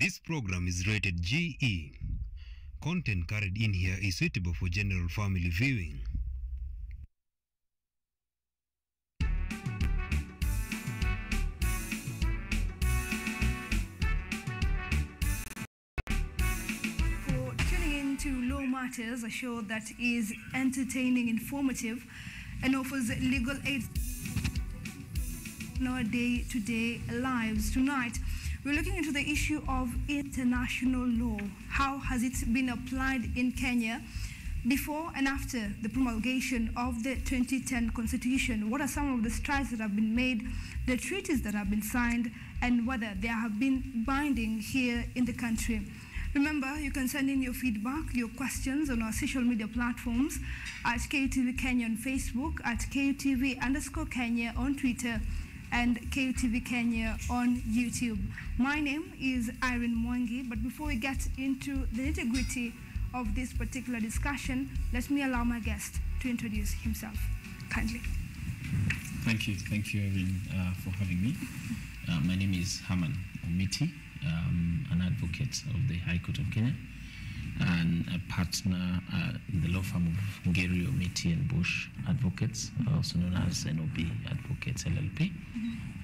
This program is rated GE. Content carried in here is suitable for general family viewing. for tuning in to Law Matters, a show that is entertaining, informative, and offers legal aid in our day-to-day lives. Tonight, we're looking into the issue of international law. How has it been applied in Kenya? Before and after the promulgation of the 2010 Constitution, what are some of the strides that have been made, the treaties that have been signed, and whether they have been binding here in the country? Remember, you can send in your feedback, your questions on our social media platforms at KUTV Kenya on Facebook, at KUTV underscore Kenya on Twitter, and KUTV Kenya on YouTube. My name is Irene Mwangi, but before we get into the nitty gritty of this particular discussion, let me allow my guest to introduce himself kindly. Thank you. Thank you, Erin, uh, for having me. Uh, my name is Herman Omiti, um, an advocate of the High Court of Kenya and a partner uh, in the law firm of Ngeri Omiti and Bush Advocates, also known as NOB Advocates LLP,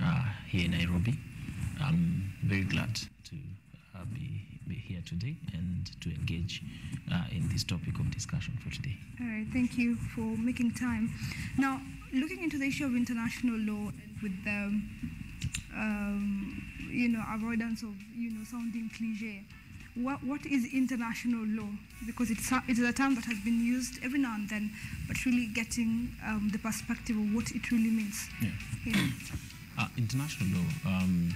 uh, here in Nairobi. I'm very glad to uh, be, be here today and to engage uh, in this topic of discussion for today. All right, thank you for making time. Now, looking into the issue of international law with the, um, you know, avoidance of, you know, sounding cliche, what, what is international law? Because it's a, it is a term that has been used every now and then, but really getting um, the perspective of what it really means. Yeah. Yeah. Uh, international law um,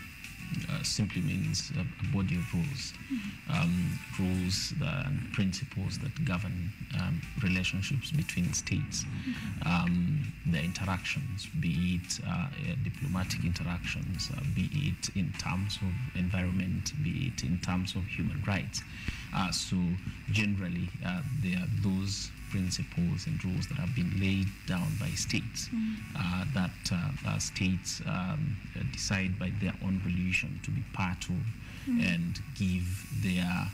uh, simply means a, a body of rules, um, rules that, and principles that govern um, relationships between states, um, their interactions, be it uh, uh, diplomatic interactions, uh, be it in terms of environment, be it in terms of human rights. Uh, so generally, uh, there are those principles and rules that have been laid down by states uh, that uh, states um, uh, decide by their own volition to be part of and give their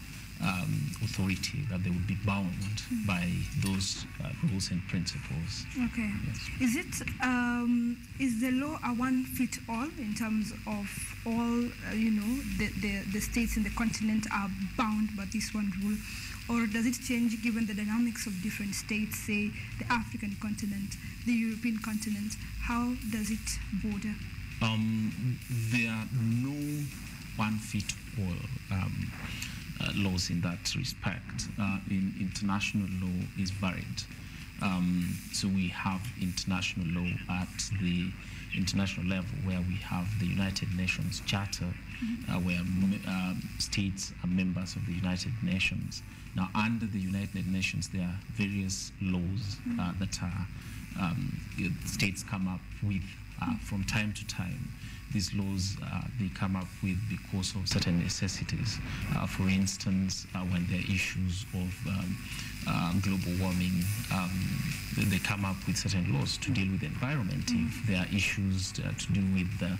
um, authority that they would be bound by those uh, rules and principles. Okay. Yes. Is it um, is the law a one fit all in terms of all uh, you know the, the the states in the continent are bound by this one rule, or does it change given the dynamics of different states, say the African continent, the European continent? How does it border? Um, there are no one fit all um, uh, laws in that respect. Uh, in international law is varied. Um, so we have international law at the international level where we have the United Nations Charter, uh, where um, states are members of the United Nations. Now, under the United Nations, there are various laws uh, that are um, states come up with uh, from time to time. These laws uh, they come up with because of certain necessities. Uh, for instance, uh, when there are issues of um, uh, global warming, um, they- come up with certain laws to deal with the environment. If there are issues uh, to do with the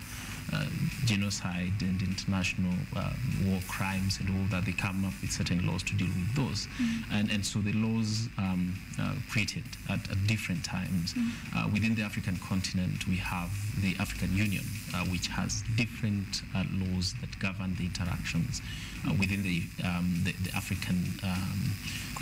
genocide and international uh, war crimes and all that, they come up with certain laws to deal with those. And, and so the laws um, uh, created at, at different times. Uh, within the African continent, we have the African Union, uh, which has different uh, laws that govern the interactions uh, within the, um, the, the African um,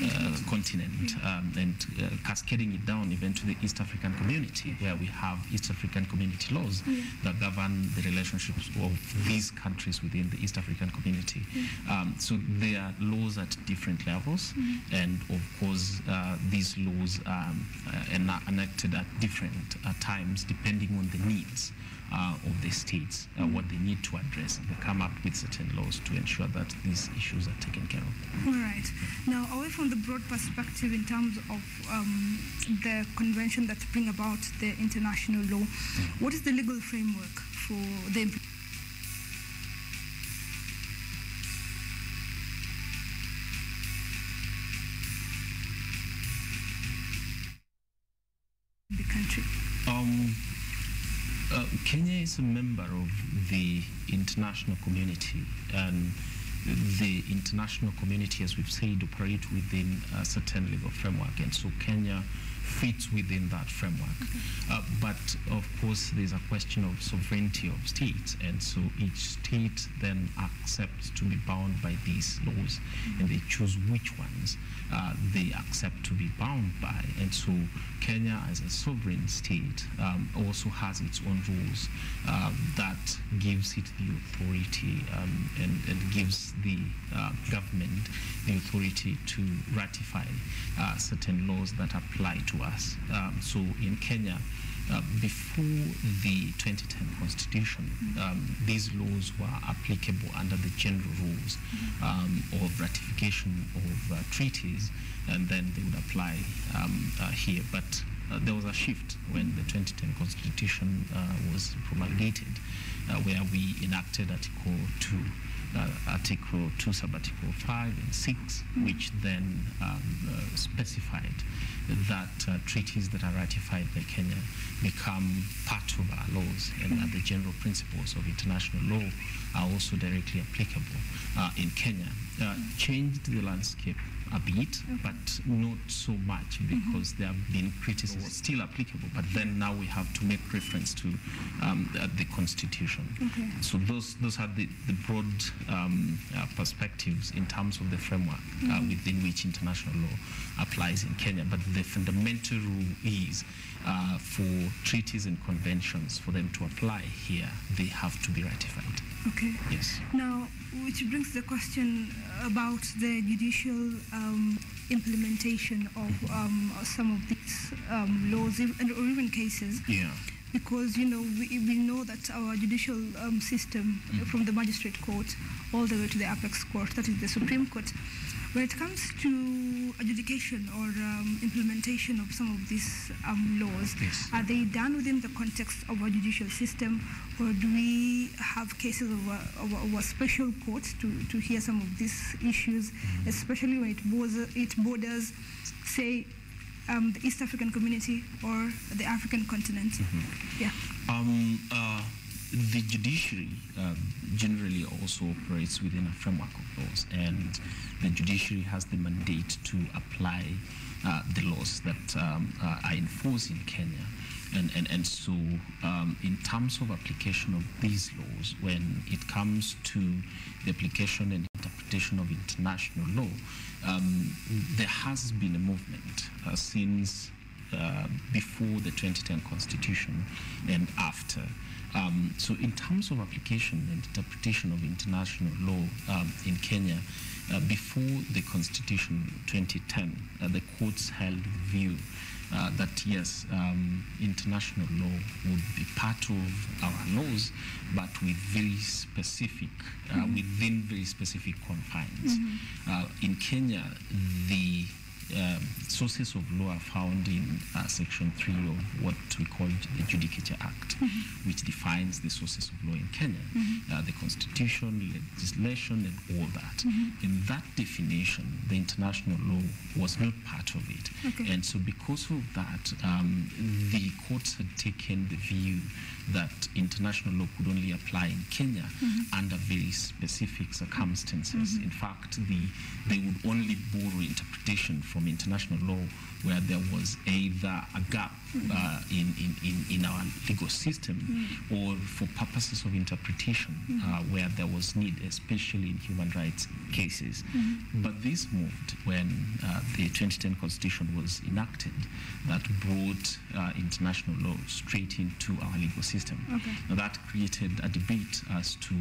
uh, continent um, and uh, cascading it down even to the East African community, where we have East African community laws that govern the relationships of these countries within the East African community. Um, so there are laws at different levels, and of course, uh, these laws um, uh, ena- enacted at different uh, times depending on the needs. Uh, of the states, uh, what they need to address, they come up with certain laws to ensure that these issues are taken care of. All right. Now, away from the broad perspective in terms of um, the convention that bring about the international law, what is the legal framework for the Kenya is a member of the international community, and the international community, as we've said, operate within a certain legal framework, and so Kenya fits within that framework. Uh, but of course, there's a question of sovereignty of states, and so each state then accepts to be bound by these laws, and they choose which ones uh, they accept to be bound by. And so Kenya, as a sovereign state, um, also has its own rules uh, that gives it the authority um, and, and gives the uh, government the authority to ratify uh, certain laws that apply to us. Um, so in Kenya, uh, before the 2010 constitution, um, these laws were applicable under the general rules um, of ratification of uh, treaties, and then they would apply um, uh, here. But uh, there was a shift when the 2010 constitution uh, was promulgated, uh, where we enacted Article 2 uh, Article 2, Sub-Article 5 and 6, which then um, uh, specified that uh, treaties that are ratified by Kenya become part of our laws and that the general principles of international law are also directly applicable uh, in Kenya. Uh, changed the landscape a bit, but not so much because there have been criticisms still applicable. But then now we have to make reference to um, the, the constitution. Okay. So those those are the, the broad um, uh, perspectives in terms of the framework uh, within which international law applies in Kenya. But the fundamental rule is uh, for treaties and conventions for them to apply here, they have to be ratified. Okay. Yes. Now, which brings the question about the judicial um, implementation of um, some of these um, laws and or even cases. Yeah. Because you know we, we know that our judicial um, system, from the magistrate court all the way to the apex court, that is the Supreme Court, when it comes to adjudication or um, implementation of some of these um, laws, Yes. are they done within the context of our judicial system, or do we have cases of a, of a, of a special court to, to hear some of these issues, especially when it borders, it borders say, um, the East African community or the African continent? Yeah. Um, uh, the judiciary um, generally also operates within a framework of laws, and the judiciary has the mandate to apply uh, the laws that um, uh, are enforced in Kenya. And, and, and so, um, in terms of application of these laws, when it comes to the application and interpretation of international law, um, there has been a movement uh, since uh, before the 2010 constitution and after. Um, so, in terms of application and interpretation of international law um, in Kenya, uh, before the constitution 2010, uh, the courts held view uh, that yes, um, international law would be part of our laws, but with very specific, uh, within very specific confines. Uh, in Kenya, the um, sources of law are found in uh, Section 3 of what we call the Judicature Act, which defines the sources of law in Kenya, uh, the constitution, legislation, and all that. In that definition, the international law was not part of it. Okay. And so, because of that, um, the courts had taken the view that international law could only apply in Kenya under very specific circumstances. In fact, the, they would only borrow interpretation from international law where there was either a gap uh, in, in, in, our legal system or for purposes of interpretation uh, where there was need, especially in human rights cases. But this moved when uh, the 2010 constitution was enacted that brought uh, international law straight into our legal system. Okay. Now that created a debate as to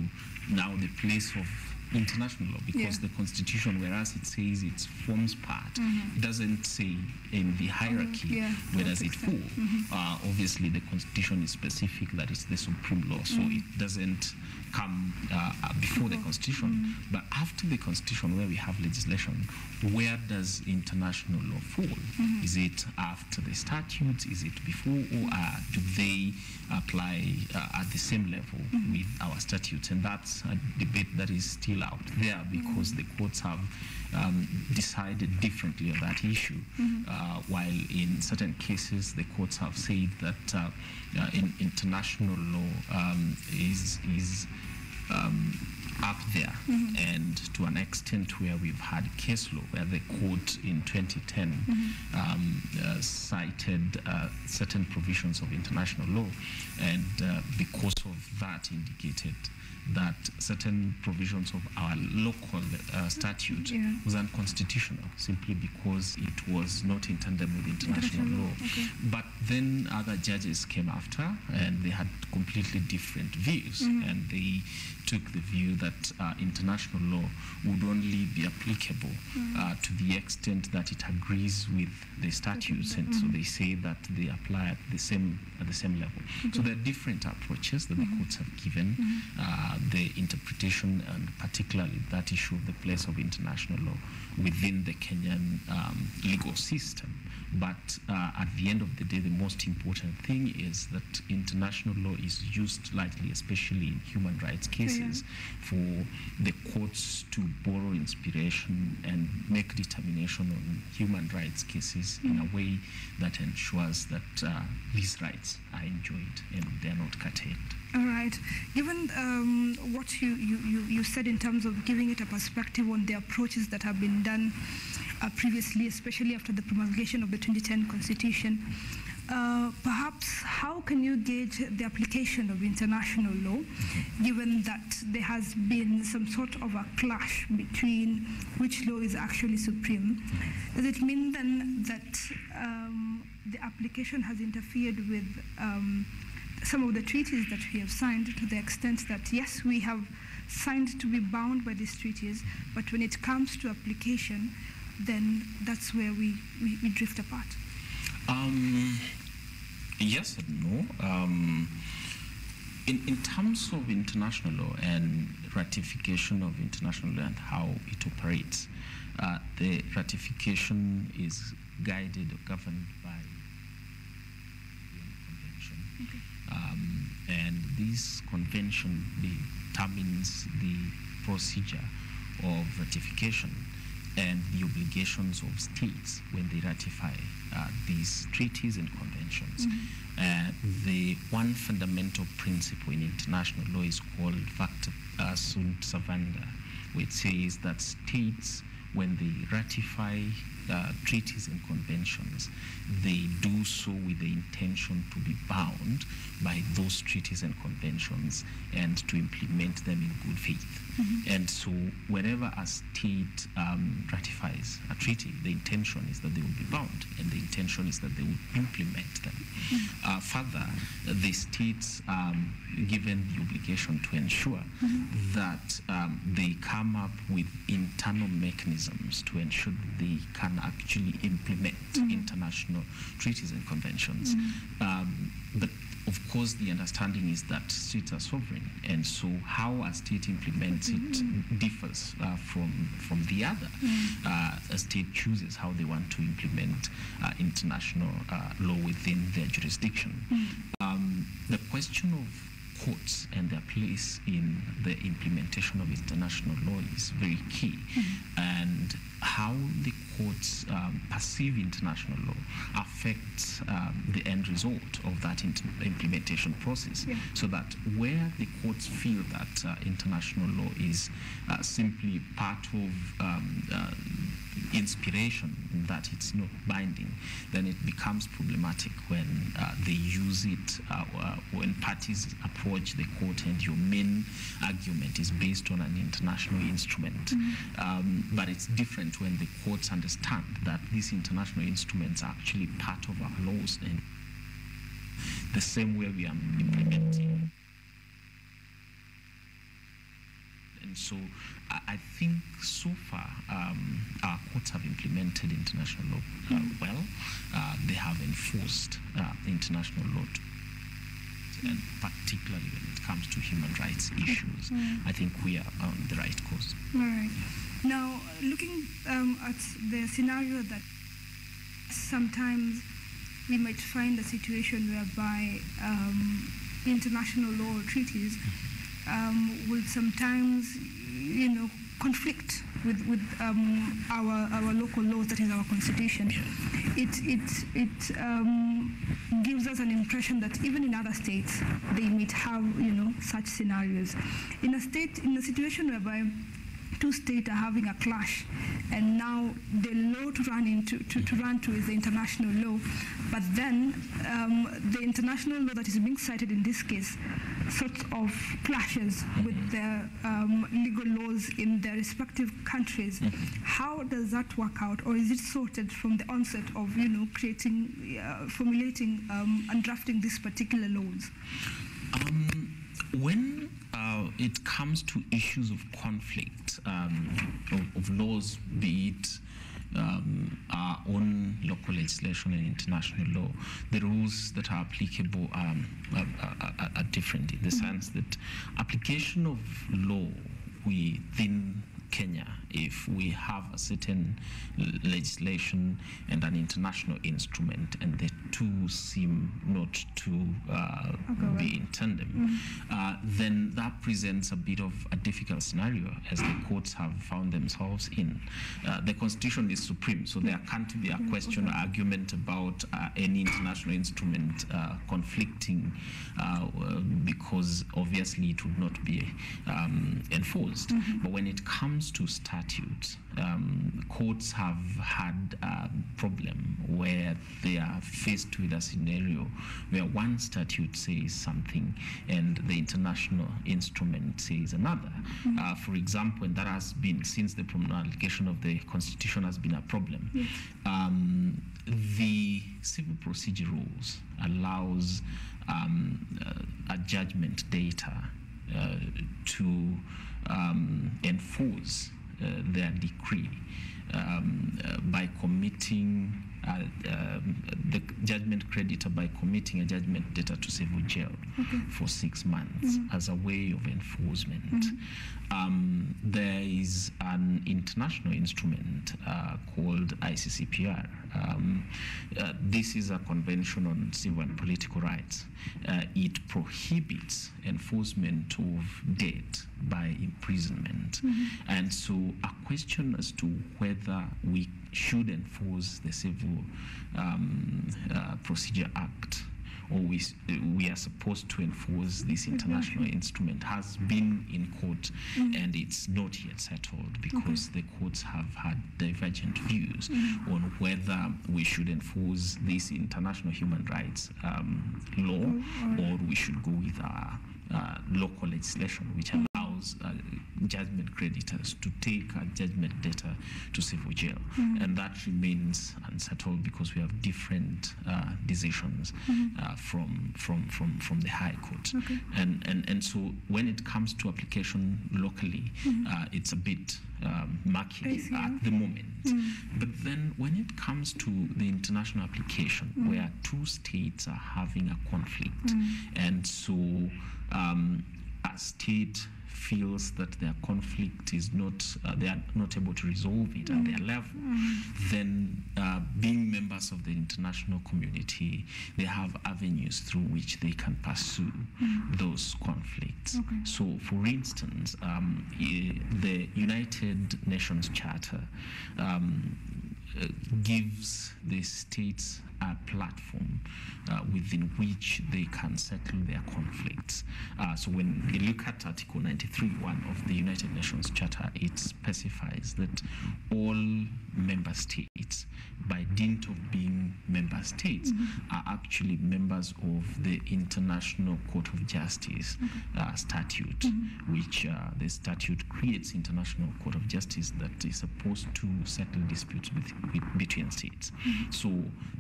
now the place of international law because Yeah. the constitution whereas it says it forms part it doesn't say in the hierarchy yeah, where does it fall. Extent. uh, obviously the constitution is specific that it's the supreme law so it doesn't come uh, uh, before the constitution. But after the constitution where we have legislation where does international law fall? Is it after the statutes? Is it before? Or uh, do they apply uh, at the same level with our statutes? And that's a debate that is still out there because the courts have um, decided differently on that issue. Uh, while in certain cases the courts have said that uh, uh, in international law um, is is um, up there, and to an extent where we've had case law, where the court in 2010 um, uh, cited uh, certain provisions of international law, and uh, because of that indicated that certain provisions of our local uh, statute Yeah. was unconstitutional simply because it was not in tandem with international, law, okay. But then other judges came after and they had completely different views and they took the view that uh, international law would only be applicable uh, to the extent that it agrees with the statutes and so they say that they apply at the same at the same level. So there are different approaches that the courts have given uh, the interpretation and particularly that issue of the place of international law within the Kenyan um, legal system. But uh, at the end of the day, the most important thing is that international law is used lightly, especially in human rights cases, for the courts to borrow inspiration and make determination on human rights cases in a way that ensures that uh, these rights are enjoyed and they're not curtailed. All right. Given um, what you, you, you, said in terms of giving it a perspective on the approaches that have been done uh, previously, especially after the promulgation of the 2010 Constitution, uh, perhaps how can you gauge the application of international law, given that there has been some sort of a clash between which law is actually supreme? Does it mean then that um, the application has interfered with um, some of the treaties that we have signed to the extent that yes, we have signed to be bound by these treaties, but when it comes to application, then that's where we, we, we drift apart. Um, yes and no. Um, in, in terms of international law and ratification of international law and how it operates, uh, the ratification is guided or governed by the UN Convention. Um, and this convention determines the procedure of ratification and the obligations of states when they ratify uh, these treaties and conventions. Uh, the one fundamental principle in international law is called pacta uh, sunt servanda, which says that states, when they ratify uh, treaties and conventions, they do so with the intention to be bound by those treaties and conventions and to implement them in good faith. And so, whenever a state um, ratifies a treaty, the intention is that they will be bound, and the intention is that they will implement them. Uh, further, the states um, given the obligation to ensure that um, they come up with internal mechanisms to ensure that they can actually implement international treaties and conventions. Um, but of course, the understanding is that states are sovereign, and so how a state implements it differs uh, from from the other. Uh, a state chooses how they want to implement uh, international uh, law within their jurisdiction. Um, the question of courts and their place in the implementation of international law is very key. And how the courts um, perceive international law affects um, the end result of that int- implementation process. Yeah. So that where the courts feel that uh, international law is uh, simply part of um, uh, inspiration that it's not binding, then it becomes problematic when uh, they use it, uh, uh, when parties approach the court and your main argument is based on an international instrument. Um, but it's different when the courts understand that these international instruments are actually part of our laws and the same way we are implementing and so I, think so far um, our courts have implemented international law uh, well. Uh, they have enforced uh, international law, to, and particularly when it comes to human rights issues, I think we are on the right course. All right. Now, looking um, at the scenario that sometimes we might find a situation whereby um, international law treaties um, will sometimes, you know, conflict with, with um, our, our local laws, that is our constitution. It, it, it um, gives us an impression that even in other states they might have you know such scenarios. In a state in a situation whereby two states are having a clash and now the law to run into to, to run to is the international law. But then um, the international law that is being cited in this case sort of clashes with the um, legal laws in their respective countries. How does that work out or is it sorted from the onset of you know creating uh, formulating um, and drafting these particular laws? Um, when uh, it comes to issues of conflict um, of, of laws, be it um, our own local legislation and international law, the rules that are applicable um, are, are, are, are different in the sense that application of law within Kenya, if we have a certain legislation and an international instrument, and the two seem not to uh, well. be in tandem, uh, then that presents a bit of a difficult scenario as the courts have found themselves in. Uh, the Constitution is supreme, so there can't be a question or argument about uh, any international instrument uh, conflicting uh, because obviously it would not be um, enforced. But when it comes to statutes, um, courts have had a problem where they are faced with a scenario where one statute says something and the international instrument says another. Uh, for example, and that has been since the promulgation of the constitution has been a problem. Um, the civil procedure rules allows um, uh, a judgment debtor uh, to um, enforce uh, their decree um, uh, by committing uh, um, the judgment creditor by committing a judgment debtor to civil jail for six months as a way of enforcement. Um, there is an international instrument uh, called ICCPR. Um, uh, this is a convention on civil and political rights. Uh, it prohibits enforcement of debt by imprisonment. And so, a question as to whether we should enforce the Civil um, uh, Procedure Act or we, we are supposed to enforce this international instrument has been in court and it's not yet settled because the courts have had divergent views on whether we should enforce this international human rights um, law or we should go with our uh, local legislation which allows uh, judgment creditors to take a judgment debtor to civil jail. And that remains unsettled because we have different uh, decisions uh, from, from, from, from the High Court. And, and, and so when it comes to application locally, uh, it's a bit um, murky at the moment. But then when it comes to the international application, where two states are having a conflict, and so um, a state feels that their conflict is not, uh, they are not able to resolve it at their level, then uh, being members of the international community, they have avenues through which they can pursue those conflicts. So, for instance, um, the United Nations Charter um, uh, gives the states a platform uh, within which they can settle their conflicts. Uh, so when you look at Article 93.1 of the United Nations Charter, it specifies that all member states, by dint of being member states, are actually members of the International Court of Justice uh, statute, which uh, the statute creates International Court of Justice that is supposed to settle disputes with, with, between states. So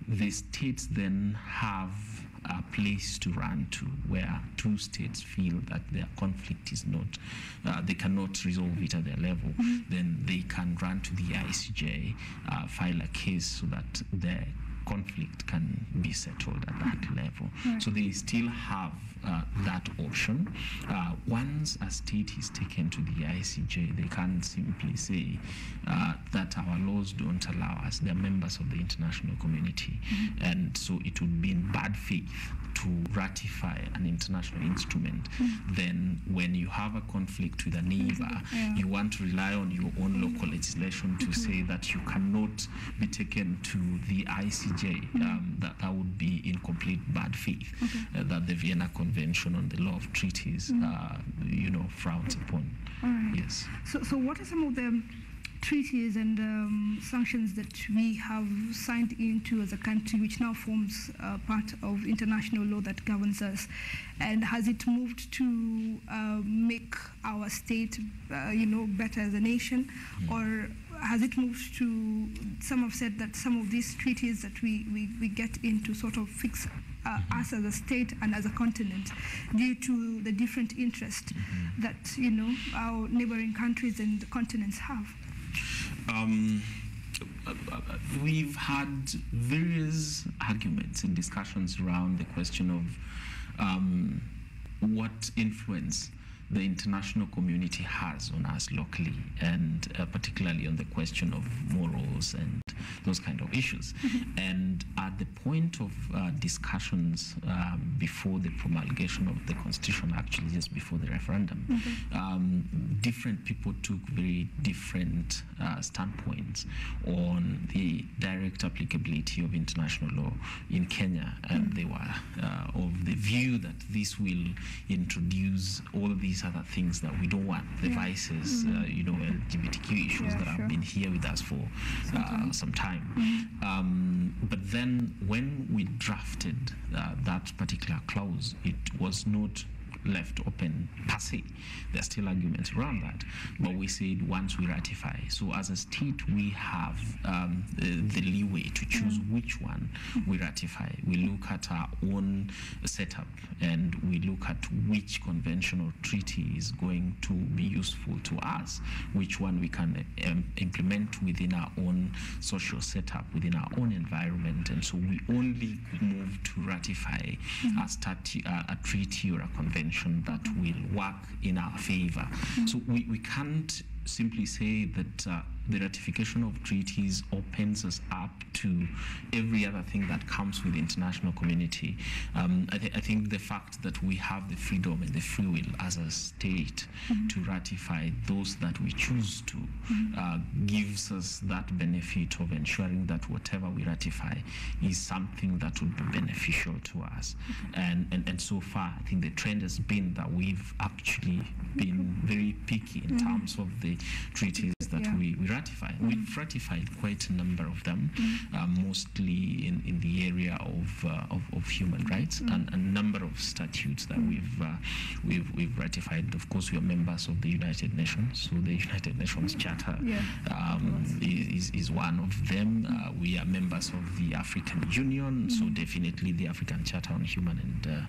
the states then have a place to run to where two states feel that their conflict is not, uh, they cannot resolve it at their level, then they can run to the ICJ, uh, file a case so that their conflict can be settled at that level. So they still have uh, that option. Uh, once a state is taken to the ICJ, they can't simply say uh, that our laws don't allow us. They're members of the international community. And so it would be in bad faith to ratify an international instrument, then when you have a conflict with a neighbor, Yeah. you want to rely on your own local legislation to say that you cannot be taken to the ICJ. Um, that, that would be in complete bad faith. Uh, that the Vienna Convention on the Law of Treaties, uh, you know, frowns upon. Yes. So, so what are some of the treaties and um, sanctions that we have signed into as a country, which now forms uh, part of international law that governs us? And has it moved to uh, make our state, uh, you know, better as a nation, or has it moved to? Some have said that some of these treaties that we, we, we get into sort of fix uh, us as a state and as a continent due to the different interests that you know our neighboring countries and continents have. Um, we've had various arguments and discussions around the question of um, what influence the international community has on us locally, and uh, particularly on the question of morals and those kind of issues. And at the point of uh, discussions um, before the promulgation of the constitution, actually just before the referendum, um, different people took very different uh, standpoints on the direct applicability of international law in Kenya, and they were uh, of the view that this will introduce all these other things that we don't want, the vices, uh, you know, LGBTQ issues Yeah, that have been here with us for uh, some time. Um, but then when we drafted uh, that particular clause, it was not left open per se. There are still arguments around that. But we said once we ratify, so as a state, we have um, the, the leeway to choose which one we ratify. We look at our own setup and we look at which convention or treaty is going to be useful to us, which one we can um, implement within our own social setup, within our own environment. And so we only move to ratify a, stati- uh, a treaty or a convention that will work in our favor. So we, we can't simply say that uh, the ratification of treaties opens us up to every other thing that comes with the international community. Um, I, th- I think the fact that we have the freedom and the free will as a state mm-hmm. to ratify those that we choose to mm-hmm. uh, gives us that benefit of ensuring that whatever we ratify is something that would be beneficial to us. Mm-hmm. And, and, and so far, I think the trend has been that we've actually been very picky in terms of the treaties that Yeah. we, we ratify. We've ratified quite a number of them, uh, mostly in, in the area of, uh, of, of human rights and a number of statutes that we've, uh, we've, we've ratified. Of course, we are members of the United Nations, so the United Nations Charter Yeah. um, is, is one of them. Uh, we are members of the African Union, so definitely the African Charter on Human and uh,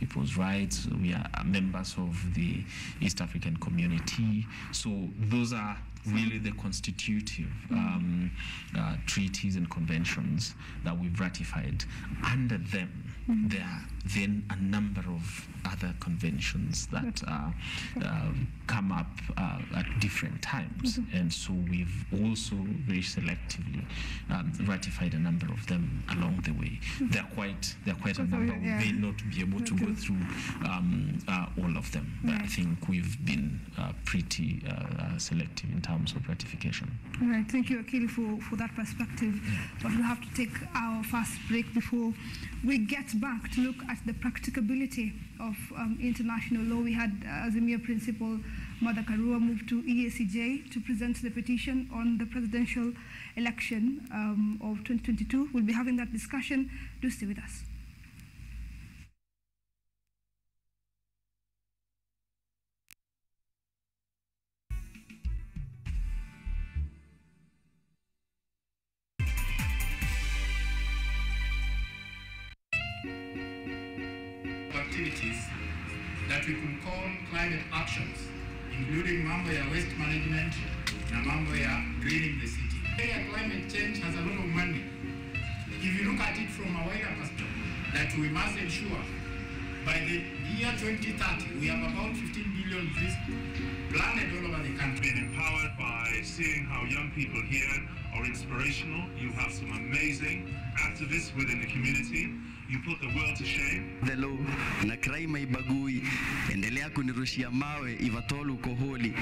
People's Rights. We are members of the East African Community. So those are really the constitutive um, uh, treaties and conventions that we've ratified. Under them, there are then a number of other conventions that uh, uh, come up uh, at different times. And so we've also very selectively um, ratified a number of them along the way. There are quite, there are quite a number. yeah. We may not be able to go through um, uh, all of them, but I think we've been uh, pretty uh, selective in terms of ratification. All right, thank you, Wakili, for, for that perspective. But we'll have to take our first break before we get back to look at the practicability of um, international law. We had uh, mere principal, Martha Karua move to EACJ to present the petition on the presidential election um, of 2022. We'll be having that discussion. Do stay with us. Ensure 2030, we have about 15 billion trees planted all over the country. been empowered by seeing how young people here are inspirational. You have some amazing activists within the community. You put the world to shame. the law na crime haibagui. Endelea kunirushia mawe ivatolu koholi,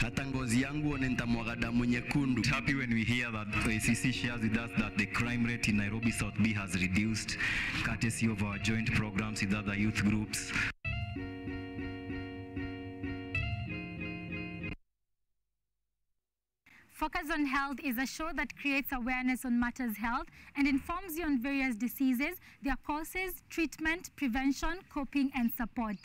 hata ngozi yangu one nitamwaga damu nyekundu. happy when we hear that ACC shares with us that the crime rate in Nairobi South B has reduced, courtesy of our joint programs with other youth groups. Focus on Health is a show that creates awareness on matters health and informs you on various diseases, their causes, treatment, prevention, coping, and support.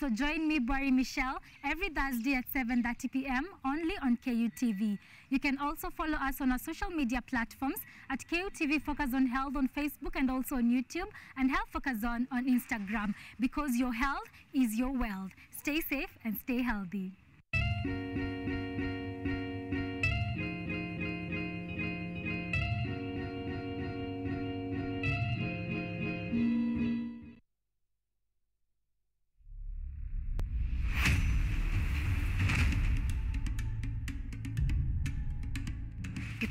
So join me, Barry Michelle, every Thursday at 7.30 p.m. only on KUTV. You can also follow us on our social media platforms at KUTV Focus on Health on Facebook and also on YouTube and Health Focus on on Instagram because your health is your wealth. Stay safe and stay healthy.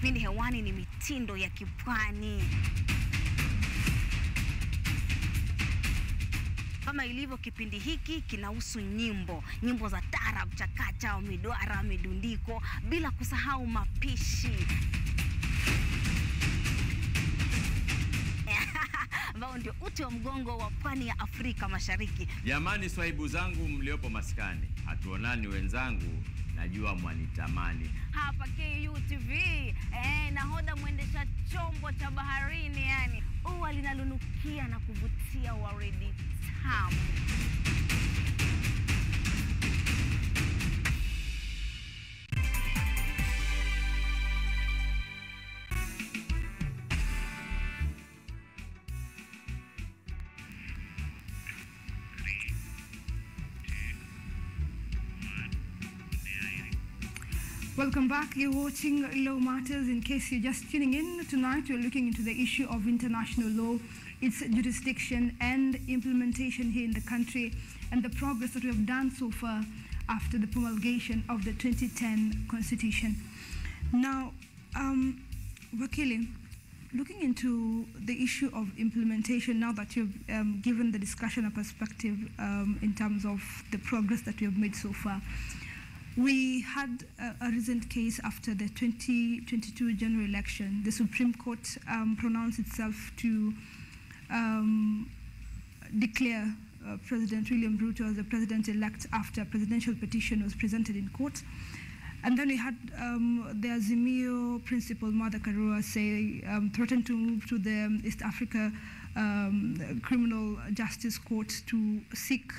Kipindi hewani ni mitindo ya kipwani. Kama ilivyo kipindi hiki kinahusu nyimbo, nyimbo za tarab, chakacha, midwara, midundiko, bila kusahau mapishi ambao ndio uti wa mgongo wa pwani ya Afrika Mashariki. Jamani, swahibu zangu mliopo maskani, hatuonani wenzangu, najua mwanitamani. Hapa KUTV eh, nahodha mwendesha chombo cha baharini, yani ua linalonukia na kuvutia waridi tamu. Back. You're watching Law Matters. In case you're just tuning in, tonight we're looking into the issue of international law, its jurisdiction and implementation here in the country, and the progress that we have done so far after the promulgation of the 2010 Constitution. Now, um, Wakili, looking into the issue of implementation, now that you've um, given the discussion a perspective um, in terms of the progress that we have made so far, we had a, a recent case after the 2022 general election. The Supreme Court um, pronounced itself to um, declare uh, President William Ruto as the president-elect after a presidential petition was presented in court. And then we had um, the Azimio principal, Martha Karua, say, um, threatened to move to the East Africa um, Criminal Justice Court to seek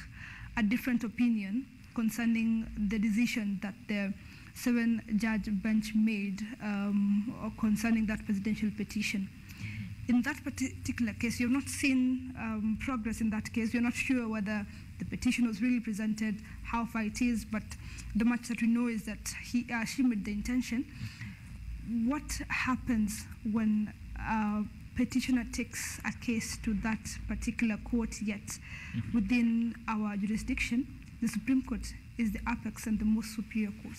a different opinion concerning the decision that the seven judge bench made um, or concerning that presidential petition. In that particular case, you've not seen um, progress in that case. You're not sure whether the petition was really presented, how far it is, but the much that we know is that he, uh, she made the intention. What happens when a petitioner takes a case to that particular court, yet within our jurisdiction, the Supreme Court is the apex and the most superior court?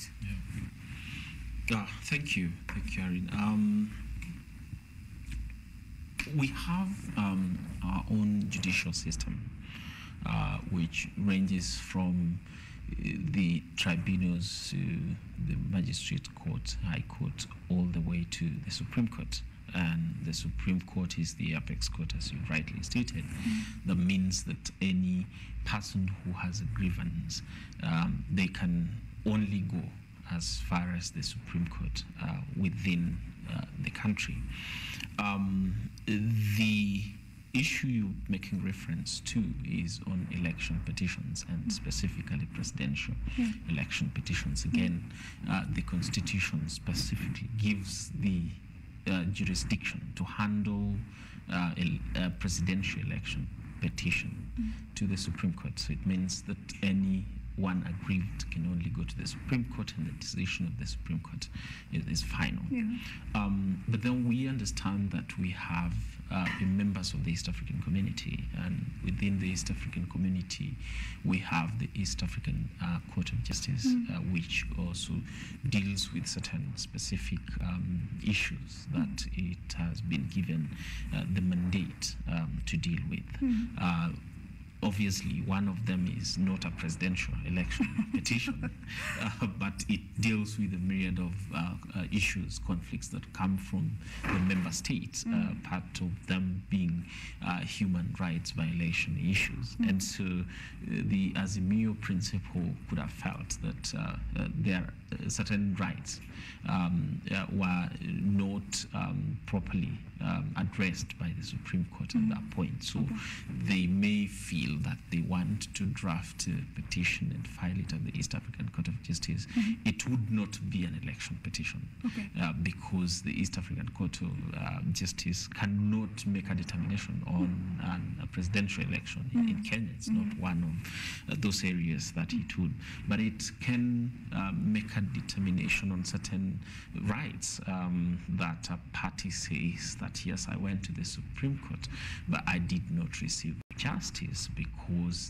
Ah, thank you, thank you, Erin. Um, we have um, our own judicial system, uh, which ranges from uh, the tribunals to the magistrate court, high court, all the way to the Supreme Court. And the Supreme Court is the apex court, as you rightly stated. That means that any person who has a grievance, um, they can only go as far as the Supreme Court uh, within uh, the country. Um, the issue you're making reference to is on election petitions and specifically presidential election petitions. Again, uh, the Constitution specifically gives the uh, jurisdiction to handle uh, el- a presidential election petition to the Supreme Court. So it means that any one aggrieved can only go to the Supreme Court, and the decision of the Supreme Court is, is final. Yeah. Um, but then we understand that we have uh, be members of the East African community, and within the East African community, we have the East African uh, Court of Justice, uh, which also deals with certain specific um, issues that it has been given uh, the mandate um, to deal with. Uh, obviously one of them is not a presidential election petition, uh, but it deals with a myriad of uh, uh, issues, conflicts that come from the member states, uh, part of them being uh, human rights violation issues. And so uh, the Azimio principal could have felt that uh, uh, there are certain rights um, uh, were not um, properly um, addressed by the Supreme Court at that point. So they may feel that they want to draft a petition and file it at the East African Court of Justice. It would not be an election petition Okay. uh, because the East African Court of uh, Justice cannot make a determination on an, a presidential election in, in Kenya. It's not one of uh, those areas that it would, but it can uh, make a determination on certain rights um, that a party says that yes, I went to the Supreme Court, but I did not receive justice because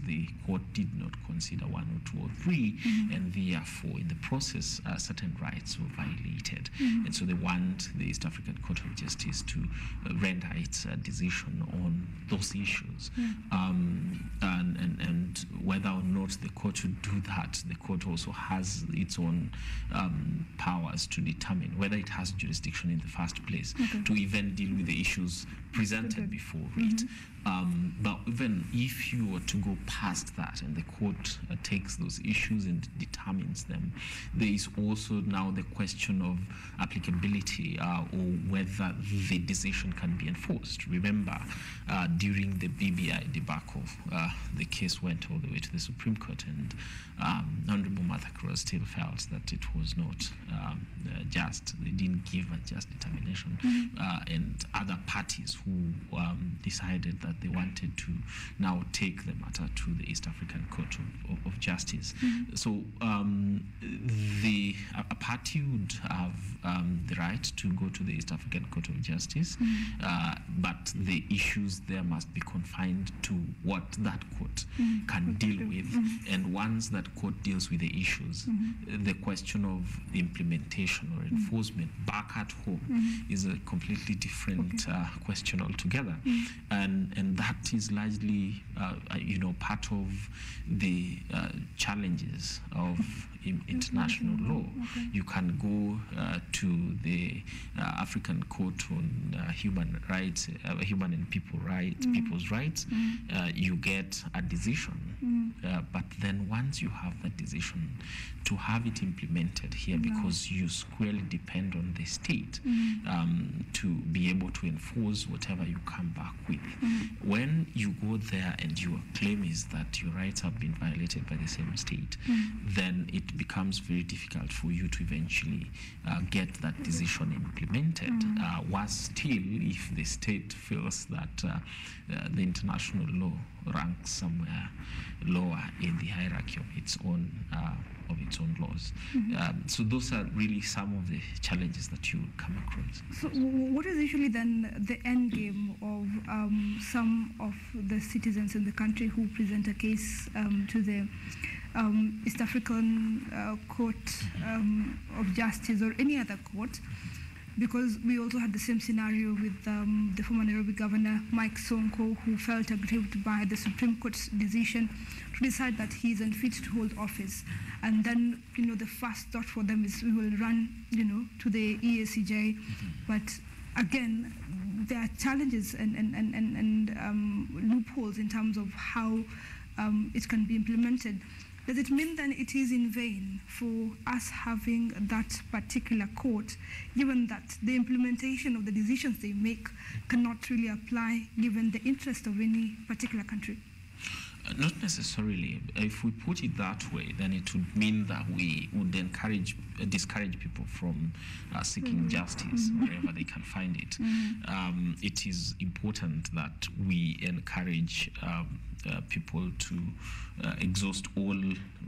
the court did not consider one or two or 3 and therefore in the process uh, certain rights were violated. And so they want the east african court of justice to uh, render its uh, decision on those issues. Um, and, and, and whether or not the court should do that the court also has its own um, powers to determine whether it has jurisdiction in the first place to even deal with the issues presented before it um, but even if you were to go past that and the court uh, takes those issues and determines them, there is also now the question of applicability uh, or whether the decision can be enforced. Remember, uh, during the BBI debacle, uh, the case went all the way to the Supreme Court, and um, Honorable Martha Karua still felt that it was not um, uh, just. They didn't give a just determination, uh, and other parties who um, decided that they wanted to now take the matter to the East African Court of, of, of Justice. So um, the a, a party would have um, the right to go to the East African Court of Justice, uh, but the issues there must be confined to what that court can deal with. And once that court deals with the issues, the question of implementation or enforcement back at home is a completely different uh, question altogether. And, and that is largely, uh, uh, you know, part of the uh, challenges of in- international law. You can go uh, to the uh, African Court on uh, Human Rights, uh, Human and People Rights, People's Rights. Uh, you get a decision, uh, but then once you have that decision, to have it implemented here, because you squarely depend on the state um, to be able to enforce whatever you come back with. When you go there and your claim is that your rights have been violated by the same state, then it becomes very difficult for you to eventually uh, get that decision implemented. Uh, worse still, if the state feels that uh, uh, the international law ranks somewhere lower in the hierarchy of its own uh, of its own laws. Um, so those are really some of the challenges that you come across. So, what is usually then the end game of um, some of the citizens in the country who present a case um, to the um, East African uh, Court um, of Justice or any other court? Because we also had the same scenario with um, the former Nairobi governor, Mike Sonko, who felt aggrieved by the Supreme Court's decision to decide that he is unfit to hold office. And then, you know, the first thought for them is we will run, you know, to the EACJ. But again, there are challenges and, and, and, and, and um, loopholes in terms of how um, it can be implemented. Does it mean then it is in vain for us having that particular court, given that the implementation of the decisions they make cannot really apply given the interest of any particular country? Uh, Not necessarily. If we put it that way, then it would mean that we would encourage, uh, discourage people from uh, seeking justice wherever they can find it. Um, it is important that we encourage um, uh, people to uh, exhaust all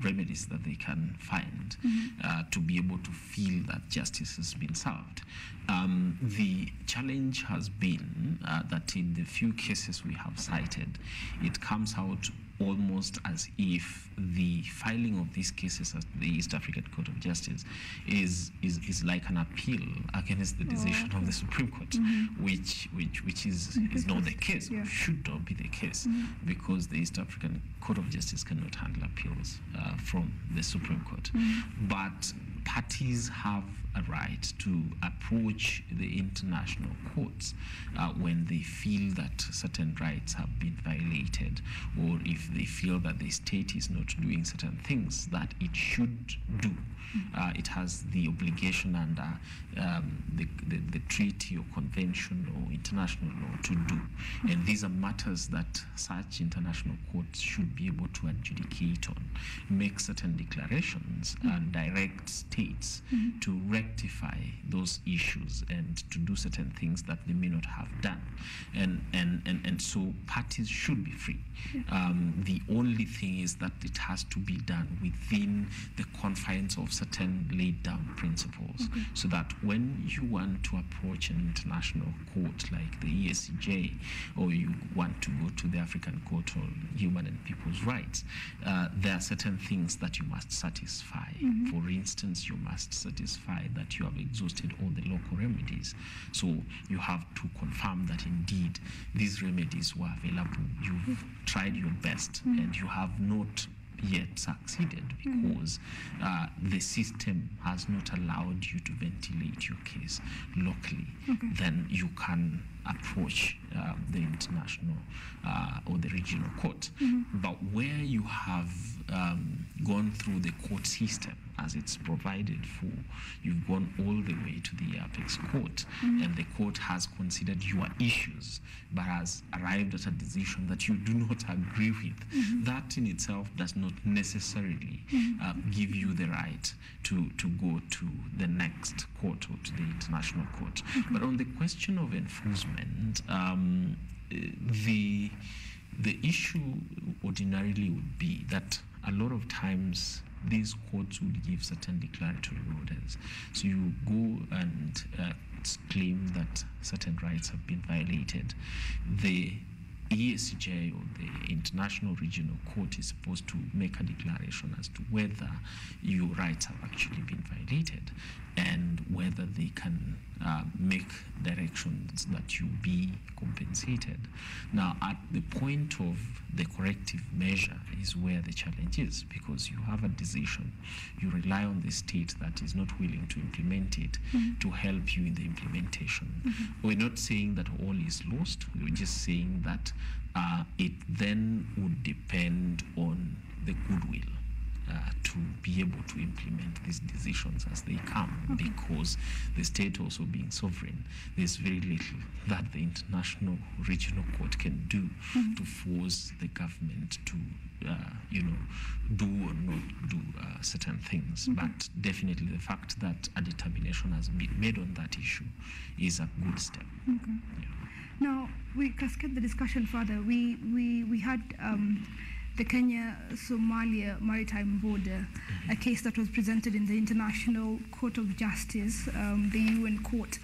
remedies that they can find uh, to be able to feel that justice has been served. Um, the challenge has been uh, that in the few cases we have cited, it comes out almost as if the filing of these cases at the East African Court of Justice is is, is like an appeal against the oh, decision of the Supreme Court, mm-hmm. which which which is is not the case, or should not be the case, mm-hmm. because the East African Court of Justice cannot handle appeals uh, from the Supreme Court. But parties have a right to approach the international courts uh, when they feel that certain rights have been violated or if they feel that the state is not doing certain things that it should do. Uh, it has the obligation under um, the, the, the treaty or convention or international law to do. And these are matters that such international courts should be able to adjudicate on, make certain declarations, and direct states to rectify those issues and to do certain things that they may not have done. And, and, and, and so parties should be free. Um, the only thing is that it has to be done within the confines of certain laid down principles mm-hmm. so that when you want to approach an international court like the EACJ or you want to go to the African Court on Human and People's Rights, uh, there are certain things that you must satisfy. Mm-hmm. For instance, you must satisfy that you have exhausted all the local remedies. So you have to confirm that indeed these remedies were available. You've mm-hmm. tried your best and you have not yet succeeded because uh, the system has not allowed you to ventilate your case locally, then you can approach um, the international uh, or the regional court. But where you have um, gone through the court system as it's provided for, you've gone all the way to the apex court, and the court has considered your issues but has arrived at a decision that you do not agree with. That in itself does not necessarily uh, give you the right to, to go to the next court or to the international court. But on the question of enforcement, um, uh, the the issue ordinarily would be that a lot of times these courts would give certain declaratory orders. So you go and uh, claim that certain rights have been violated. The EACJ or the International Regional Court is supposed to make a declaration as to whether your rights have actually been violated and whether they can uh, make directions that you be compensated. Now, at the point of the corrective measure is where the challenge is because you have a decision, you rely on the state that is not willing to implement it to help you in the implementation. We're not saying that all is lost, we're just saying that uh, it then would depend on the goodwill uh, to be able to implement these decisions as they come because the state also being sovereign there's very little that the international regional court can do to force the government to uh, you know do or not do uh, certain things. But definitely the fact that a determination has been made on that issue is a good step. Okay. Now, we cascade the discussion further. We, we, we had um, the Kenya Somalia maritime border, a case that was presented in the International Court of Justice, um, the UN court,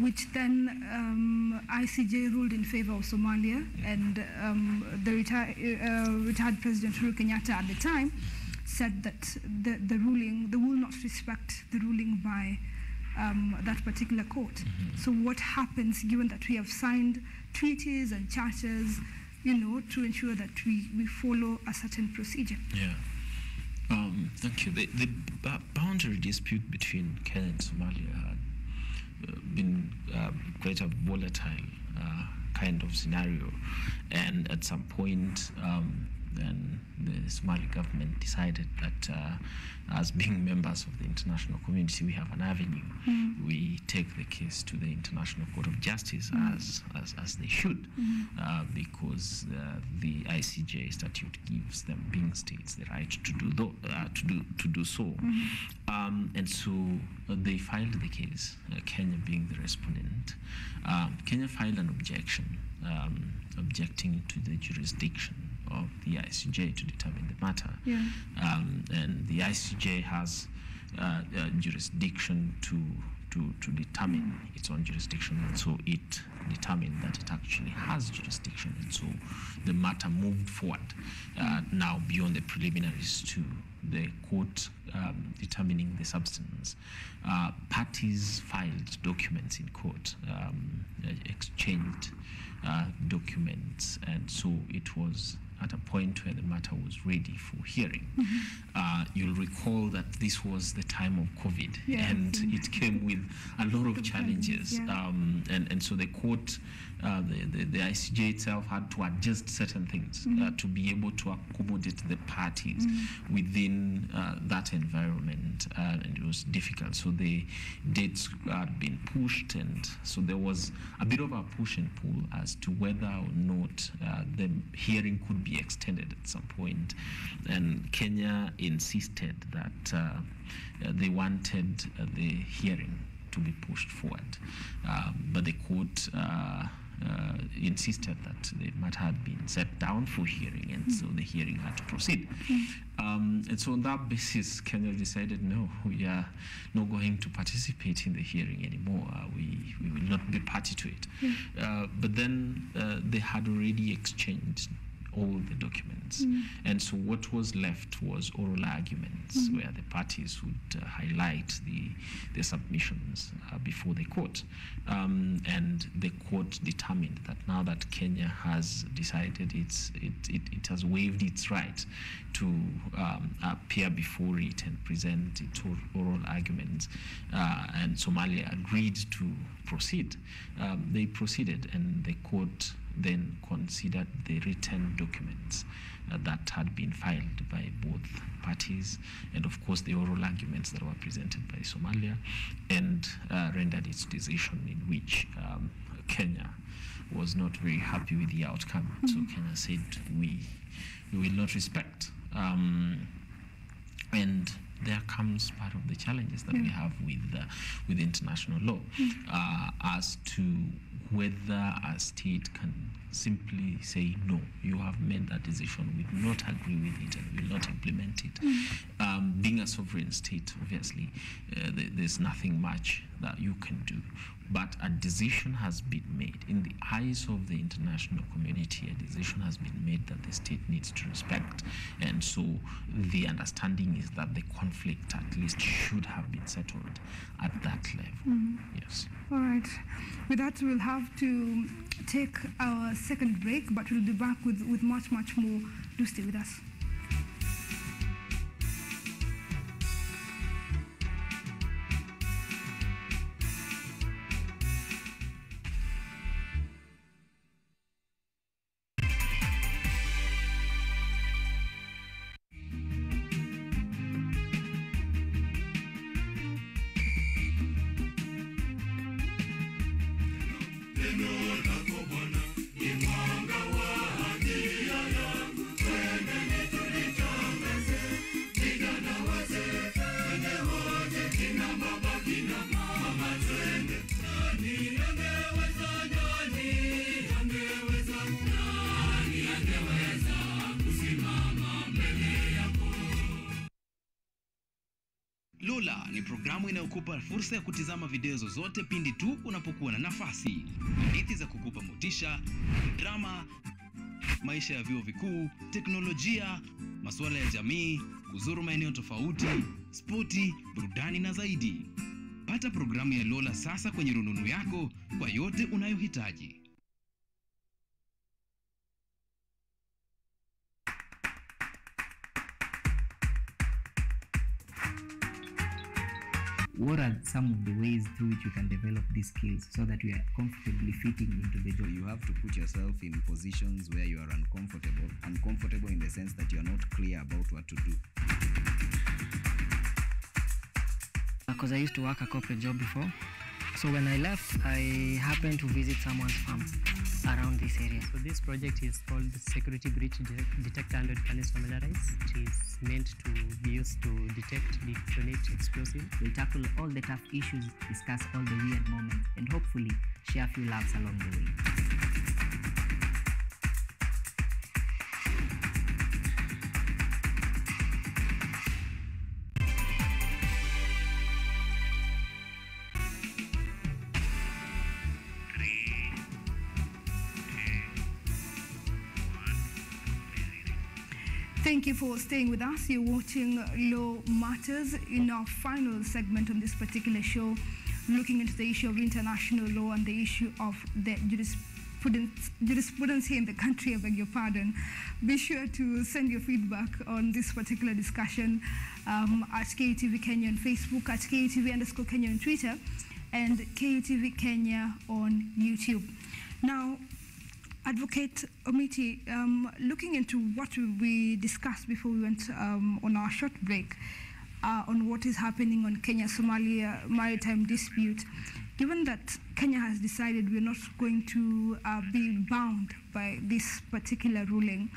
which then um, ICJ ruled in favor of Somalia, and um, the reti- uh, retired President Uhuru Kenyatta at the time said that the, the ruling, they will not respect the ruling by um, that particular court. So what happens given that we have signed treaties and charters, you know, to ensure that we, we follow a certain procedure? Yeah. Um, thank you. The, the boundary dispute between Kenya and Somalia had uh, been uh, quite a volatile uh, kind of scenario, and at some point, um, then the Somali government decided that, uh, as being members of the international community, we have an avenue. We take the case to the International Court of Justice as, as as they should, uh, because uh, the ICJ statute gives them, being states, the right to do tho- uh, to do to do so. Um, and so uh, they filed the case, uh, Kenya being the respondent. Um, Kenya filed an objection, um, objecting to the jurisdiction of the ICJ to determine the matter. Yeah. Um, and the ICJ has uh, uh, jurisdiction to, to, to determine its own jurisdiction, and so it determined that it actually has jurisdiction, and so the matter moved forward uh, now beyond the preliminaries to the court um, determining the substance. Uh, parties filed documents in court, um, uh, exchanged uh, documents, and so it was at a point where the matter was ready for hearing. Uh, you'll recall that this was the time of COVID, Yes. and it came with a lot of challenges. yeah. Um, and, and so the court, uh, the, the, the ICJ itself had to adjust certain things uh, Mhm. to be able to accommodate the parties Mhm. within uh, that environment, uh, and it was difficult. So the dates had been pushed, and so there was a bit of a push and pull as to whether or not uh, the hearing could be extended at some point. And Kenya insisted that uh, uh, they wanted uh, the hearing to be pushed forward, uh, but the court. Uh, insisted that the matter had been set down for hearing, and so the hearing had to proceed. Um, and so on that basis, Kenya decided, no, we are not going to participate in the hearing anymore. Uh, we, we will not be party to it. Uh, but then uh, they had already exchanged all the documents. Mm. And so what was left was oral arguments Mm. where the parties would uh, highlight the, the submissions uh, before the court. Um, and the court determined that now that Kenya has decided it's, it, it, it has waived its right to um, appear before it and present its oral arguments, uh, and Somalia agreed to proceed, um, they proceeded, and the court then considered the written documents uh, that had been filed by both parties, and of course the oral arguments that were presented by Somalia, and uh, rendered its decision in which um, Kenya was not very happy with the outcome. So Kenya said, we, we will not respect. Um, and there comes part of the challenges that we have with uh, with international law uh, as to whether a state can simply say no. You have made that decision. We do not agree with it and will not implement it. Um, being a sovereign state obviously uh, th- there's nothing much that you can do but a decision has been made in the eyes of the international community a decision has been made that the state needs to respect and so the understanding is that the conflict at least should have been settled at that level Mhm. yes All right. With that, we'll have to take our second break, but we'll be back with, with much, much more. Do stay with us. Inayokupa fursa ya kutizama video zozote pindi tu unapokuwa na nafasi. Hadithi za kukupa motisha, drama, maisha ya vyuo vikuu, teknolojia, masuala ya jamii, kuzuru maeneo tofauti, spoti, burudani na zaidi. Pata programu ya Lola sasa kwenye rununu yako kwa yote unayohitaji. What are some of the ways through which you can develop these skills so that you are comfortably fitting into the job? You have to put yourself in positions where you are uncomfortable. Uncomfortable in the sense that you are not clear about what to do. Uh, because I used to work a corporate job before. So when I left, I happened to visit someone's farm around this area. So this project is called Security Breach De- Detector and Can Familiarize. It is meant to be used to detect, detonate explosive. We'll tackle all the tough issues, discuss all the weird moments, and hopefully share a few laughs along the way. For staying with us. You're watching Law Matters in our final segment on this particular show, looking into the issue of international law and the issue of the jurisprudence, jurisprudence here in the country. I beg your pardon. Be sure to send your feedback on this particular discussion um, at KUTV Kenya on Facebook, at KUTV underscore Kenya on Twitter, and KUTV Kenya on YouTube. Now, Advocate Omiti, um, looking into what we discussed before we went um, on our short break uh, on what is happening on Kenya-Somalia maritime dispute, given that Kenya has decided we're not going to uh, be bound by this particular ruling,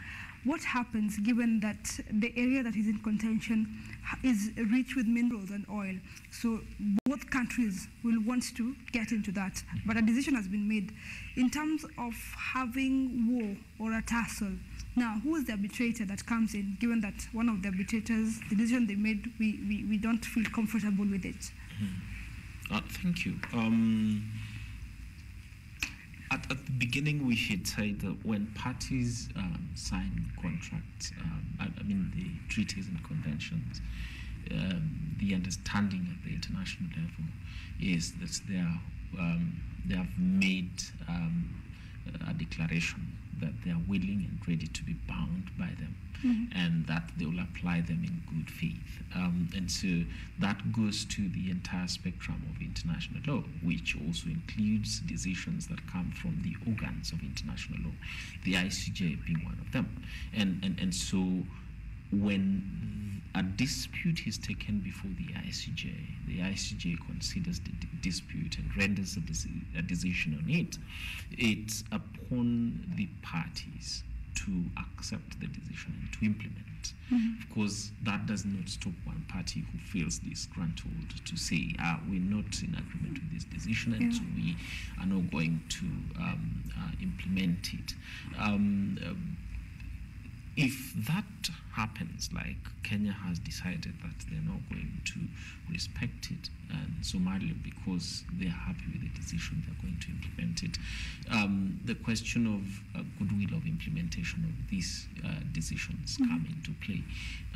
what happens given that the area that is in contention is rich with minerals and oil? So both countries will want to get into that, but a decision has been made. In terms of having war or a tussle, now who is the arbitrator that comes in, given that one of the arbitrators, the decision they made, we, we, we don't feel comfortable with it? Uh, thank you. Um, at, at the beginning, we should say that when parties um, sign contracts, um, I, I mean the treaties and conventions, um, the understanding at the international level is that they are um, they have made um, a declaration that they are willing and ready to be bound by them Mhm. and that they will apply them in good faith. Um, and so that goes to the entire spectrum of international law, which also includes decisions that come from the organs of international law, the ICJ being one of them. And, and, and so when a dispute is taken before the ICJ, the ICJ considers the di- dispute and renders a, deci- a decision on it. It's upon the parties to accept the decision and to implement. Mhm. Of course, that does not stop one party who feels disgruntled to say, ah, we're not in agreement with this decision, and Yeah. so we are not going to um, uh, implement it. Um, um, if that happens, like Kenya has decided that they're not going to respect it, and Somalia, because they're happy with the decision, they're going to implement it, um, the question of uh, goodwill of implementation of these uh, decisions Mhm. come into play.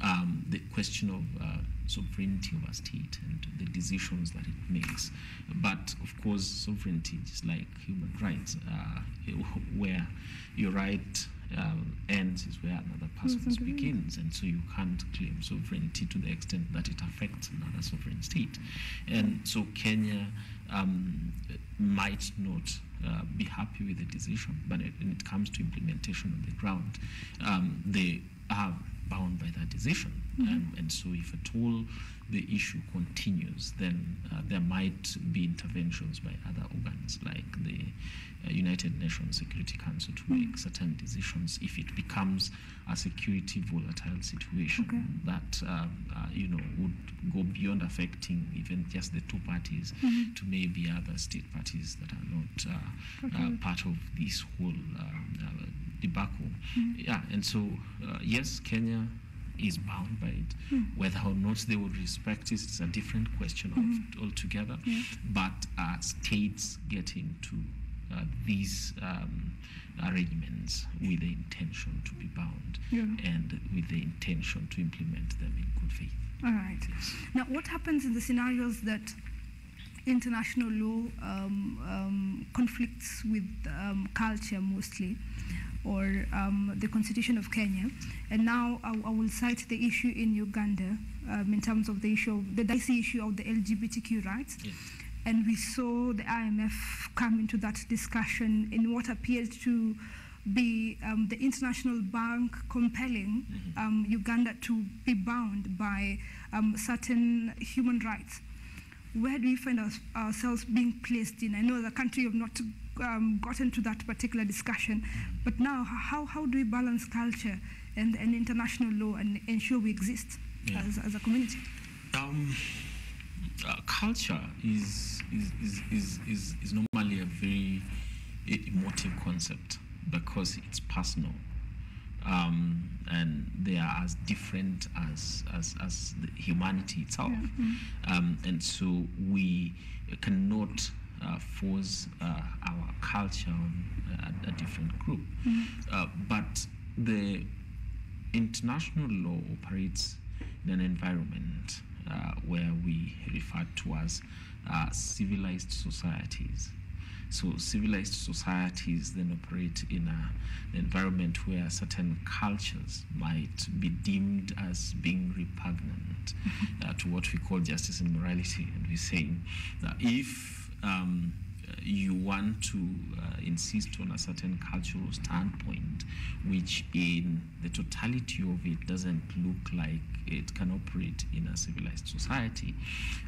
Um, the question of uh, sovereignty of a state and the decisions that it makes. But of course, sovereignty is like human rights, uh, where your right um, ends is where another person's Mhm. begins, and so you can't claim sovereignty to the extent that it affects another sovereign state. And so Kenya um, might not uh, be happy with the decision, but it- when it comes to implementation on the ground, um, they are bound by that decision. Mhm. Um, and so, if at all the issue continues, then uh, there might be interventions by other organs like the uh, United Nations Security Council to make certain decisions if it becomes a security volatile situation Okay. that um, uh, you know would go beyond affecting even just the two parties Mhm. to maybe other state parties that are not uh, uh, Okay. part of this whole um, uh, debacle. Mhm. Yeah, and so uh, yes, Kenya is bound by it. Mm. Whether or not they would respect it is a different question Mhm. of, altogether. Yeah. But uh, states get into uh, these um, arrangements with the intention to be bound Yeah. and with the intention to implement them in good faith. All right. Now, what happens in the scenarios that international law um, um, conflicts with um, culture mostly, or um, the constitution of Kenya? And now I, I will cite the issue in Uganda um, in terms of the issue of the dicey issue of the LGBTQ rights. And we saw the IMF come into that discussion in what appeared to be um, the international bank compelling um, Uganda to be bound by um, certain human rights. Where do we find our, ourselves being placed in? I know the country of not um, gotten to that particular discussion, but now how, how do we balance culture and, and international law and ensure we exist Yeah. as, as a community? Um, uh, culture is is, is, is, is is normally a very emotive concept because it's personal. Um, and they are as different as, as, as the humanity itself. Um, and so we cannot force uh, our culture on a, a different group. Uh, but the international law operates in an environment uh, where we refer to as uh, civilized societies. So civilized societies then operate in a, an environment where certain cultures might be deemed as being repugnant uh, to what we call justice and morality. And we're saying that if um, you want to uh, insist on a certain cultural standpoint, which in the totality of it doesn't look like it can operate in a civilized society,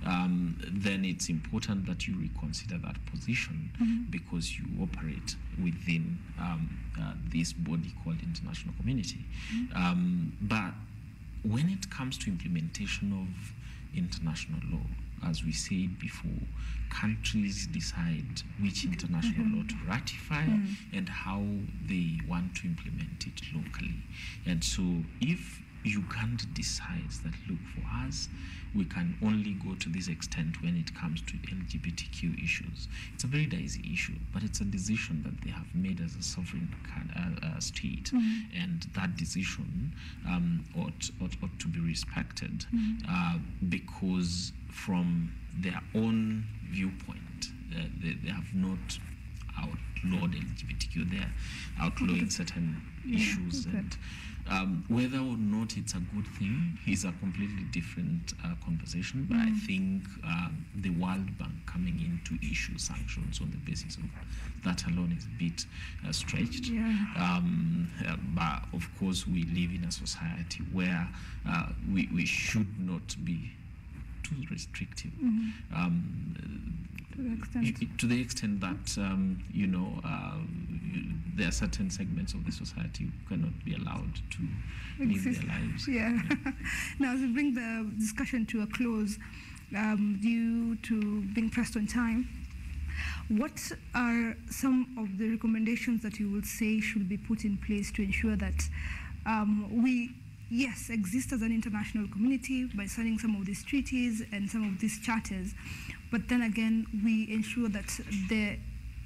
um, then it's important that you reconsider that position Mhm. because you operate within um, uh, this body called international community. Um, but when it comes to implementation of international law, as we said before, countries decide which international law to ratify Mm. and how they want to implement it locally. And so if Uganda decides that, look, for us, we can only go to this extent when it comes to LGBTQ issues. It's a very dicey issue, but it's a decision that they have made as a sovereign uh, uh, state, Mhm. and that decision um, ought, ought, ought to be respected Mhm. uh, because, from their own viewpoint, uh, they, they have not outlawed LGBTQ. They're outlawing certain Yeah, issues, and um, whether or not it's a good thing is a completely different uh, conversation. But I Mm. think um, the World Bank coming in to issue sanctions on the basis of that alone is a bit uh, stretched. Yeah. Um, uh, but of course, we live in a society where uh, we, we should not be too restrictive. Mhm. Um, To the extent. to the extent that um, you know uh, there are certain segments of the society who cannot be allowed to live their lives. Yeah. now, as we bring the discussion to a close, um, due to being pressed on time, what are some of the recommendations that you would say should be put in place to ensure that um, we, yes, exist as an international community by signing some of these treaties and some of these charters, but then again, we ensure that the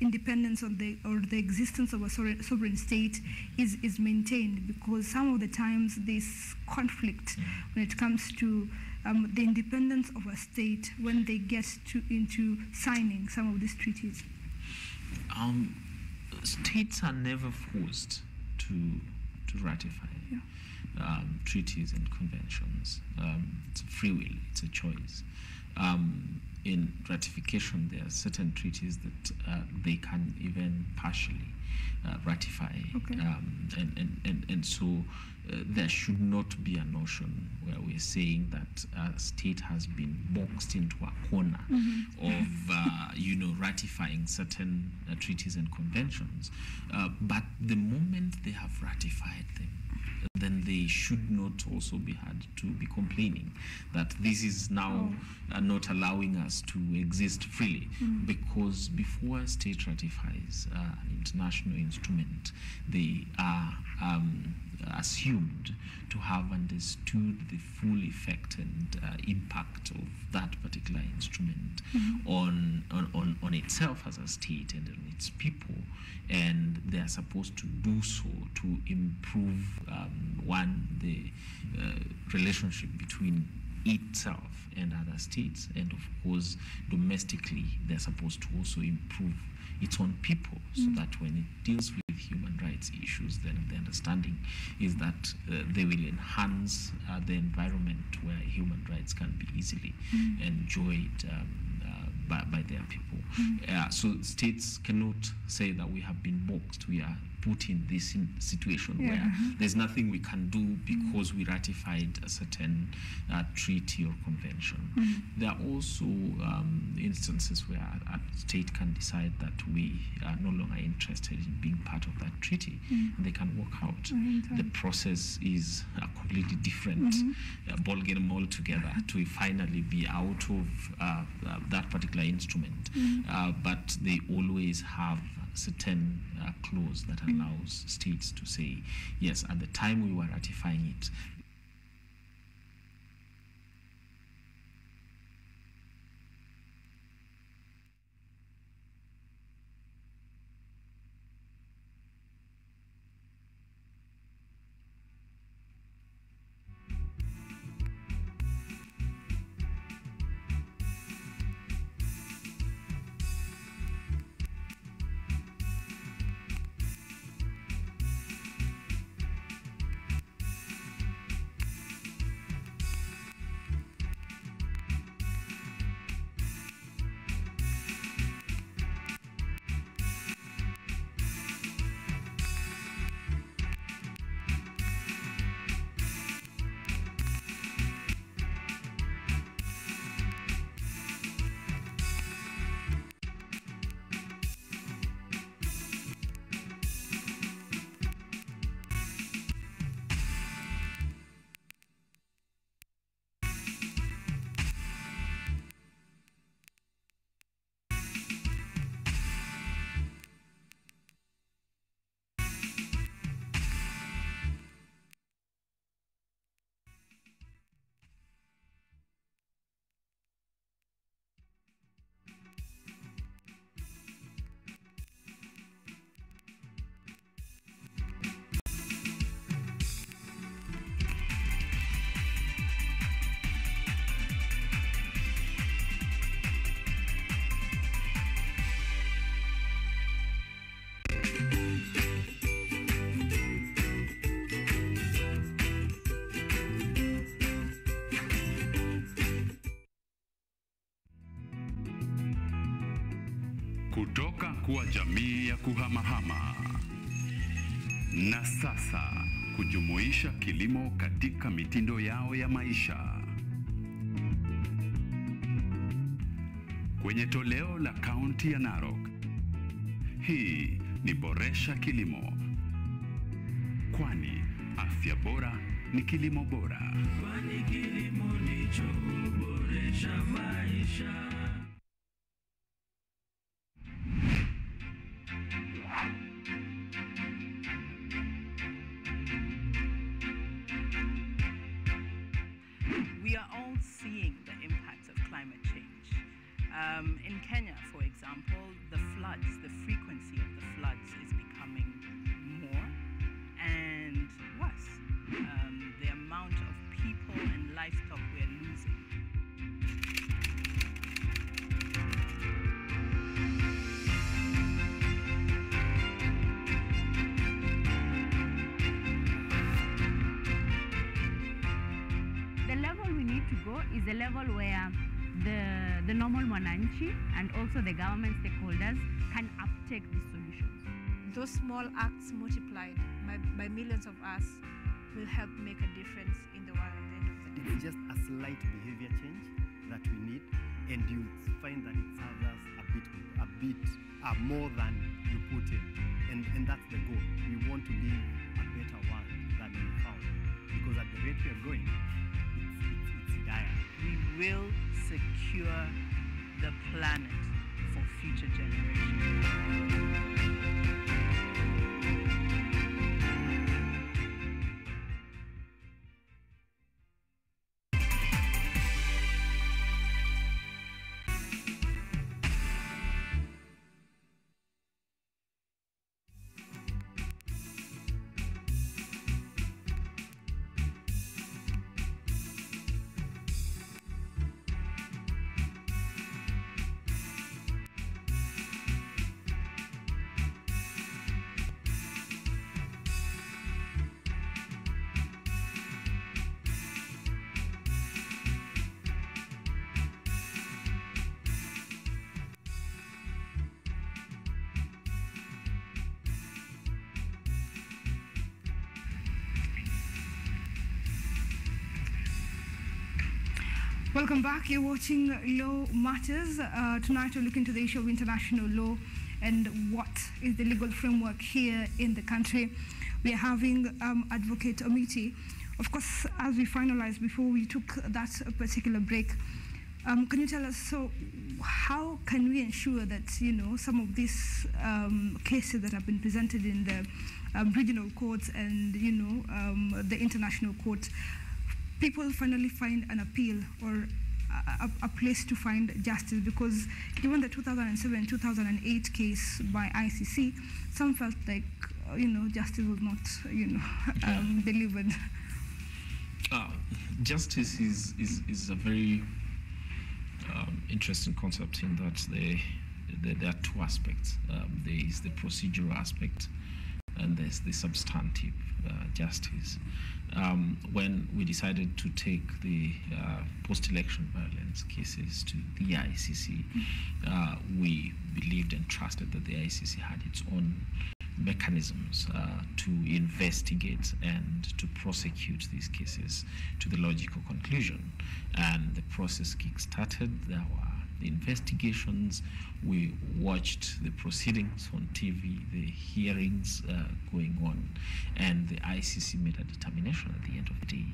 independence of the or the existence of a sovereign, sovereign state is is maintained because some of the times this conflict when it comes to um, the independence of a state when they get to into signing some of these treaties. Um, states are never forced to to ratify um, treaties and conventions. Um, it's a free will. It's a choice. Um, in ratification, there are certain treaties that uh, they can even partially uh, ratify, Okay. um, and, and, and, and so uh, there should not be a notion where we're saying that a state has been boxed into a corner Mhm. of uh, you know ratifying certain uh, treaties and conventions, uh, but the moment they have ratified them, then they should not also be had to be complaining that this is now uh, not allowing us to exist freely Mm. because before a state ratifies uh, an international instrument, they are um, assumed to have understood the full effect and uh, impact of that particular instrument Mhm. on, on, on, itself as a state and on its people. And they are supposed to do so to improve, um, one, the uh, relationship between itself and other states. And of course, domestically, they're supposed to also improve its own people so Mm. that when it deals with human rights issues, then the understanding is that uh, they will enhance uh, the environment where human rights can be easily Mm. enjoyed um, uh, by, by their people. Mm. Uh, so states cannot say that we have been boxed, we are put in this in situation Yeah. where there's nothing we can do because we ratified a certain uh, treaty or convention. Mhm. There are also um, instances where a state can decide that we are no longer interested in being part of that treaty Mm. and they can walk out. The process is a completely different Mhm. uh, ballgame altogether to finally be out of uh, uh, that particular instrument. Mhm. Uh, but they always have certain uh, clause that allows states to say, yes, at the time we were ratifying it, kuwa jamii ya kuhamahama na sasa kujumuisha kilimo katika mitindo yao ya maisha. Kwenye toleo la kaunti ya Narok, hii ni Boresha Kilimo, kwani afya bora ni kilimo bora. Kwani kilimo ndicho huboresha maisha. And you find that it serves us a bit, a bit uh, more than you put in, and and that's the goal. We want to live a better world than we found, because at the rate we are going, it's it's, it's dire. We will secure the planet for future generations. Welcome back. You're watching Law Matters. Uh, tonight we're looking to the issue of international law and what is the legal framework here in the country. We are having um, Advocate Omiti. Of course, as we finalized before we took that particular break, um, can you tell us so how can we ensure that you know some of these um, cases that have been presented in the um, regional courts and you know um, the international court people finally find an appeal or a, a, place to find justice because even the 2007-2008 case by ICC, some felt like uh, you know justice was not you know um, delivered. Uh, justice is, is, is a very um, interesting concept in that they, they, there are two aspects. Um, there is the procedural aspect and there's the substantive uh, justice. Um, when we decided to take the uh, post-election violence cases to the ICC, uh, we believed and trusted that the ICC had its own mechanisms uh, to investigate and to prosecute these cases to the logical conclusion. And the process kick-started. There were investigations. We watched the proceedings on TV, the hearings uh, going on, and the ICC made a determination at the end of the day.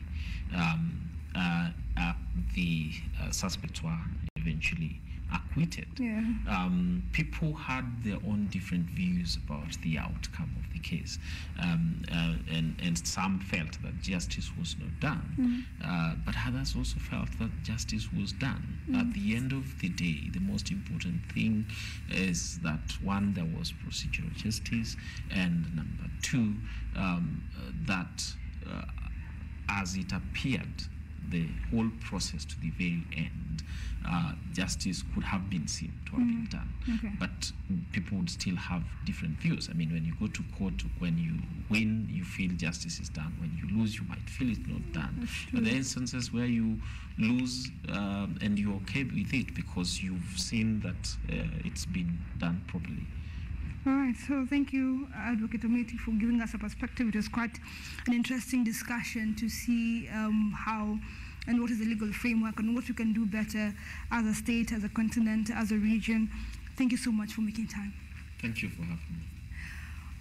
Um, uh, uh, the uh, suspects were eventually acquitted. Yeah. Um, people had their own different views about the outcome of the case, um, uh, and and some felt that justice was not done, Mhm. uh, but others also felt that justice was done. Mm. At the end of the day, the most important thing is that one, there was procedural justice, and number two, um, uh, that uh, as it appeared the whole process to the very end, uh, justice could have been seen to have been Mm. done. Okay. But people would still have different views. I mean, when you go to court, when you win, you feel justice is done. When you lose, you might feel it's not done. But there are instances where you lose um, and you're okay with it because you've seen that uh, it's been done properly. All right, so thank you, Advocate Omiti, for giving us a perspective. It was quite an interesting discussion to see um, how and what is the legal framework and what we can do better as a state, as a continent, as a region. Thank you so much for making time. Thank you for having me.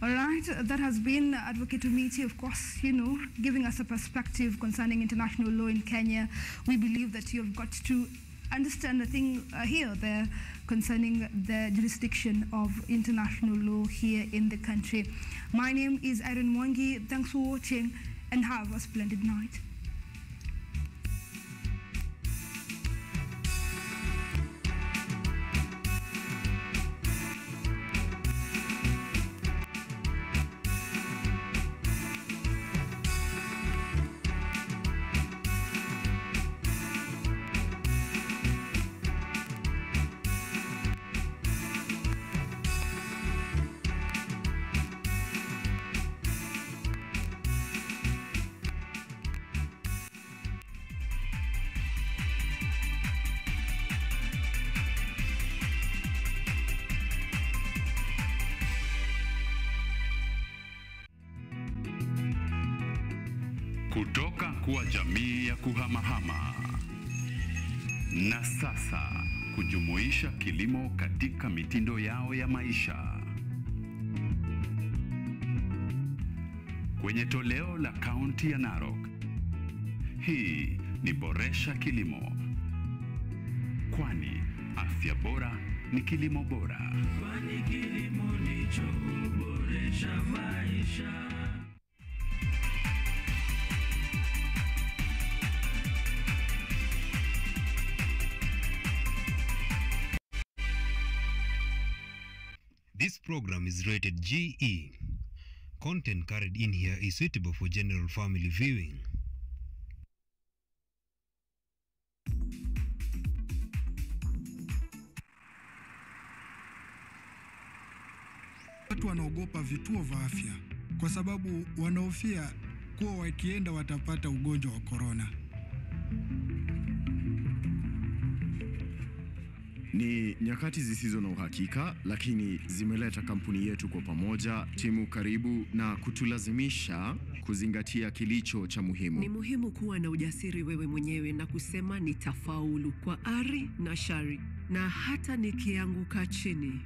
All right, that has been Advocate Omiti, of course, you know, giving us a perspective concerning international law in Kenya. We believe that you have got to understand the thing uh, here, there, concerning the jurisdiction of international law here in the country. My name is Irene Mwangi. Thanks for watching and have a splendid night. Kutoka kuwa jamii ya kuhamahama na sasa kujumuisha kilimo katika mitindo yao ya maisha. Kwenye toleo la kaunti ya Narok, hii ni Boresha Kilimo, kwani afya bora ni kilimo bora. Kwani kilimo ndicho huboresha maisha. Is rated GE. Content carried in here is suitable for general family viewing. Watu wanaogopa vituo vya afya kwa sababu wanaofia kuwa wakienda watapata ugonjwa wa korona. Ni nyakati zisizo na uhakika, lakini zimeleta kampuni yetu kwa pamoja, timu karibu na kutulazimisha kuzingatia kilicho cha muhimu. Ni muhimu kuwa na ujasiri wewe mwenyewe na kusema nitafaulu kwa ari na shari, na hata nikianguka chini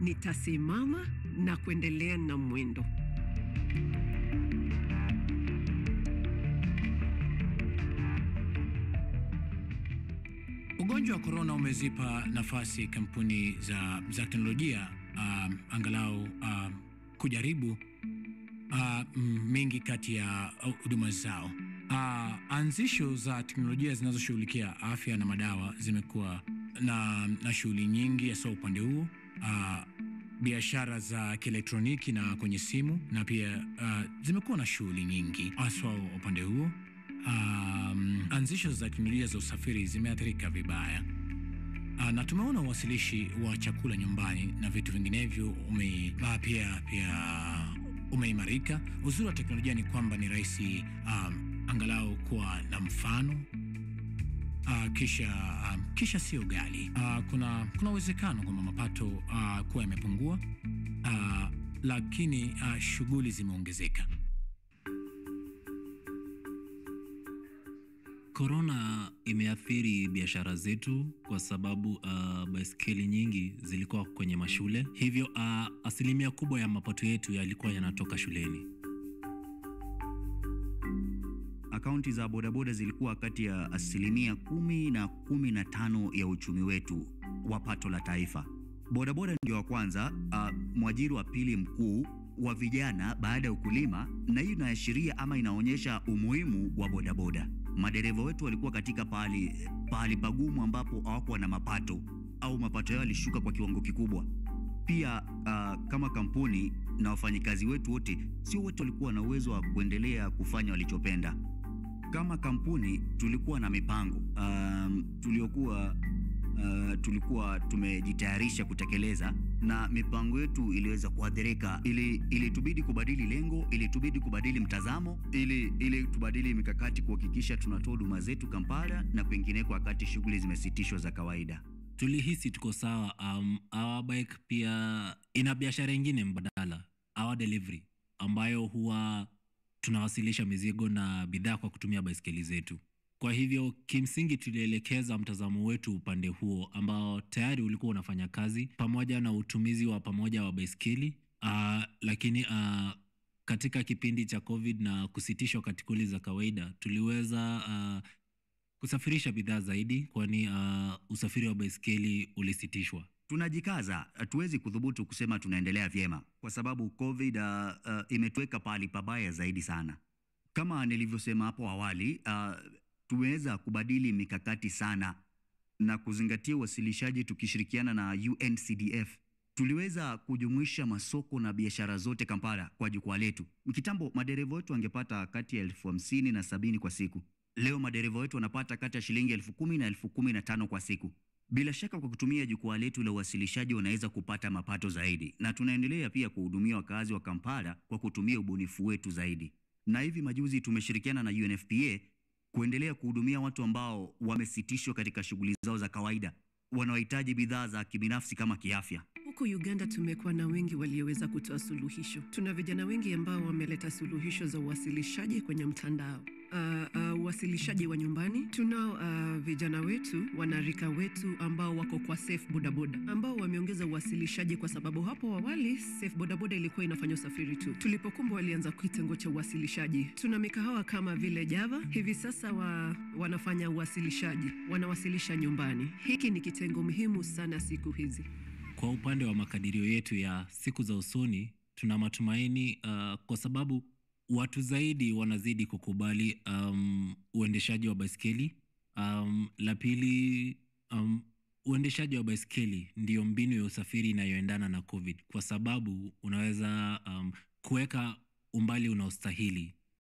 nitasimama na kuendelea na mwendo. Ugonjwa wa korona umezipa nafasi kampuni za, za teknolojia uh, angalau uh, kujaribu uh, mengi kati ya uh, huduma zao. Uh, anzisho za teknolojia zinazoshughulikia afya na madawa zimekuwa na, na shughuli nyingi hasa upande huo uh, biashara za kielektroniki na kwenye simu na pia uh, zimekuwa na shughuli nyingi haswa upande huo. Um, anzisho za teknolojia za usafiri zimeathirika vibaya. Uh, na tumeona uwasilishi wa chakula nyumbani na vitu vinginevyo ume, pia pia umeimarika. Uzuri wa teknolojia ni kwamba ni rahisi um, angalau kuwa na mfano uh, kisha um, kisha sio gali Uh, kuna kuna uwezekano kwamba mapato uh, kuwa yamepungua uh, lakini uh, shughuli zimeongezeka. Korona imeathiri biashara zetu kwa sababu uh, baiskeli nyingi zilikuwa kwenye mashule, hivyo uh, asilimia kubwa ya mapato yetu yalikuwa yanatoka shuleni. Akaunti za bodaboda zilikuwa kati ya asilimia kumi na kumi na tano ya uchumi wetu wa pato la taifa. Bodaboda ndio wa kwanza, uh, mwajiri wa pili mkuu wa vijana baada ya ukulima, na hiyo inaashiria ama inaonyesha umuhimu wa bodaboda. Madereva wetu walikuwa katika pahali, pahali pagumu ambapo hawakuwa na mapato au mapato yao yalishuka kwa kiwango kikubwa. Pia uh, kama kampuni na wafanyikazi wetu wote, sio wote walikuwa na uwezo wa kuendelea kufanya walichopenda. kama kampuni tulikuwa na mipango um, tuliokuwa uh, tulikuwa tumejitayarisha kutekeleza na mipango yetu iliweza kuathirika. Ili ilitubidi kubadili lengo ilitubidi kubadili mtazamo ili ili tubadili mikakati kuhakikisha tunatoa huduma zetu kampala na kwingineko wakati shughuli zimesitishwa za kawaida. Tulihisi tuko sawa um, our bike pia ina biashara ingine mbadala our delivery ambayo huwa tunawasilisha mizigo na bidhaa kwa kutumia baiskeli zetu kwa hivyo kimsingi tulielekeza mtazamo wetu upande huo ambao tayari ulikuwa unafanya kazi pamoja na utumizi wa pamoja wa baiskeli uh, lakini uh, katika kipindi cha covid na kusitishwa katikuli za kawaida tuliweza uh, kusafirisha bidhaa zaidi kwani uh, usafiri wa baiskeli ulisitishwa. Tunajikaza. Hatuwezi kudhubutu kusema tunaendelea vyema kwa sababu covid uh, uh, imetuweka pahali pabaya zaidi sana. Kama nilivyosema hapo awali uh, tumeweza kubadili mikakati sana na kuzingatia uwasilishaji tukishirikiana na uncdf tuliweza kujumuisha masoko na biashara zote kampala kwa jukwaa letu. Kitambo madereva wetu wangepata kati ya elfu hamsini na sabini kwa siku. Leo madereva wetu wanapata kati ya shilingi elfu kumi na elfu kumi na tano kwa siku. Bila shaka kwa kutumia jukwaa letu la uwasilishaji wanaweza kupata mapato zaidi. Na tunaendelea pia kuhudumia wakazi wa kampala kwa kutumia ubunifu wetu zaidi. Na hivi majuzi tumeshirikiana na unfpa kuendelea kuhudumia watu ambao wamesitishwa katika shughuli zao za kawaida wanaohitaji bidhaa za kibinafsi kama kiafya Huku Uganda tumekuwa na wengi walioweza kutoa suluhisho. Tuna vijana wengi ambao wameleta suluhisho za uwasilishaji kwenye mtandao. Uh, uh, uwasilishaji wa nyumbani. Tunao uh, vijana wetu, wanarika wetu ambao wako kwa Safe Bodaboda ambao wameongeza uwasilishaji kwa sababu hapo awali Safe Bodaboda ilikuwa inafanya usafiri tu. Tulipokumbwa walianza kitengo cha uwasilishaji. Tuna mikahawa kama vile Java hivi sasa wa, wanafanya uwasilishaji, wanawasilisha nyumbani. Hiki ni kitengo muhimu sana siku hizi. kwa upande wa makadirio yetu ya siku za usoni tuna matumaini uh, kwa sababu watu zaidi wanazidi kukubali um, uendeshaji wa baiskeli. Um, la pili um, uendeshaji wa baiskeli ndiyo mbinu ya usafiri inayoendana na covid kwa sababu unaweza um, kuweka umbali unaostahili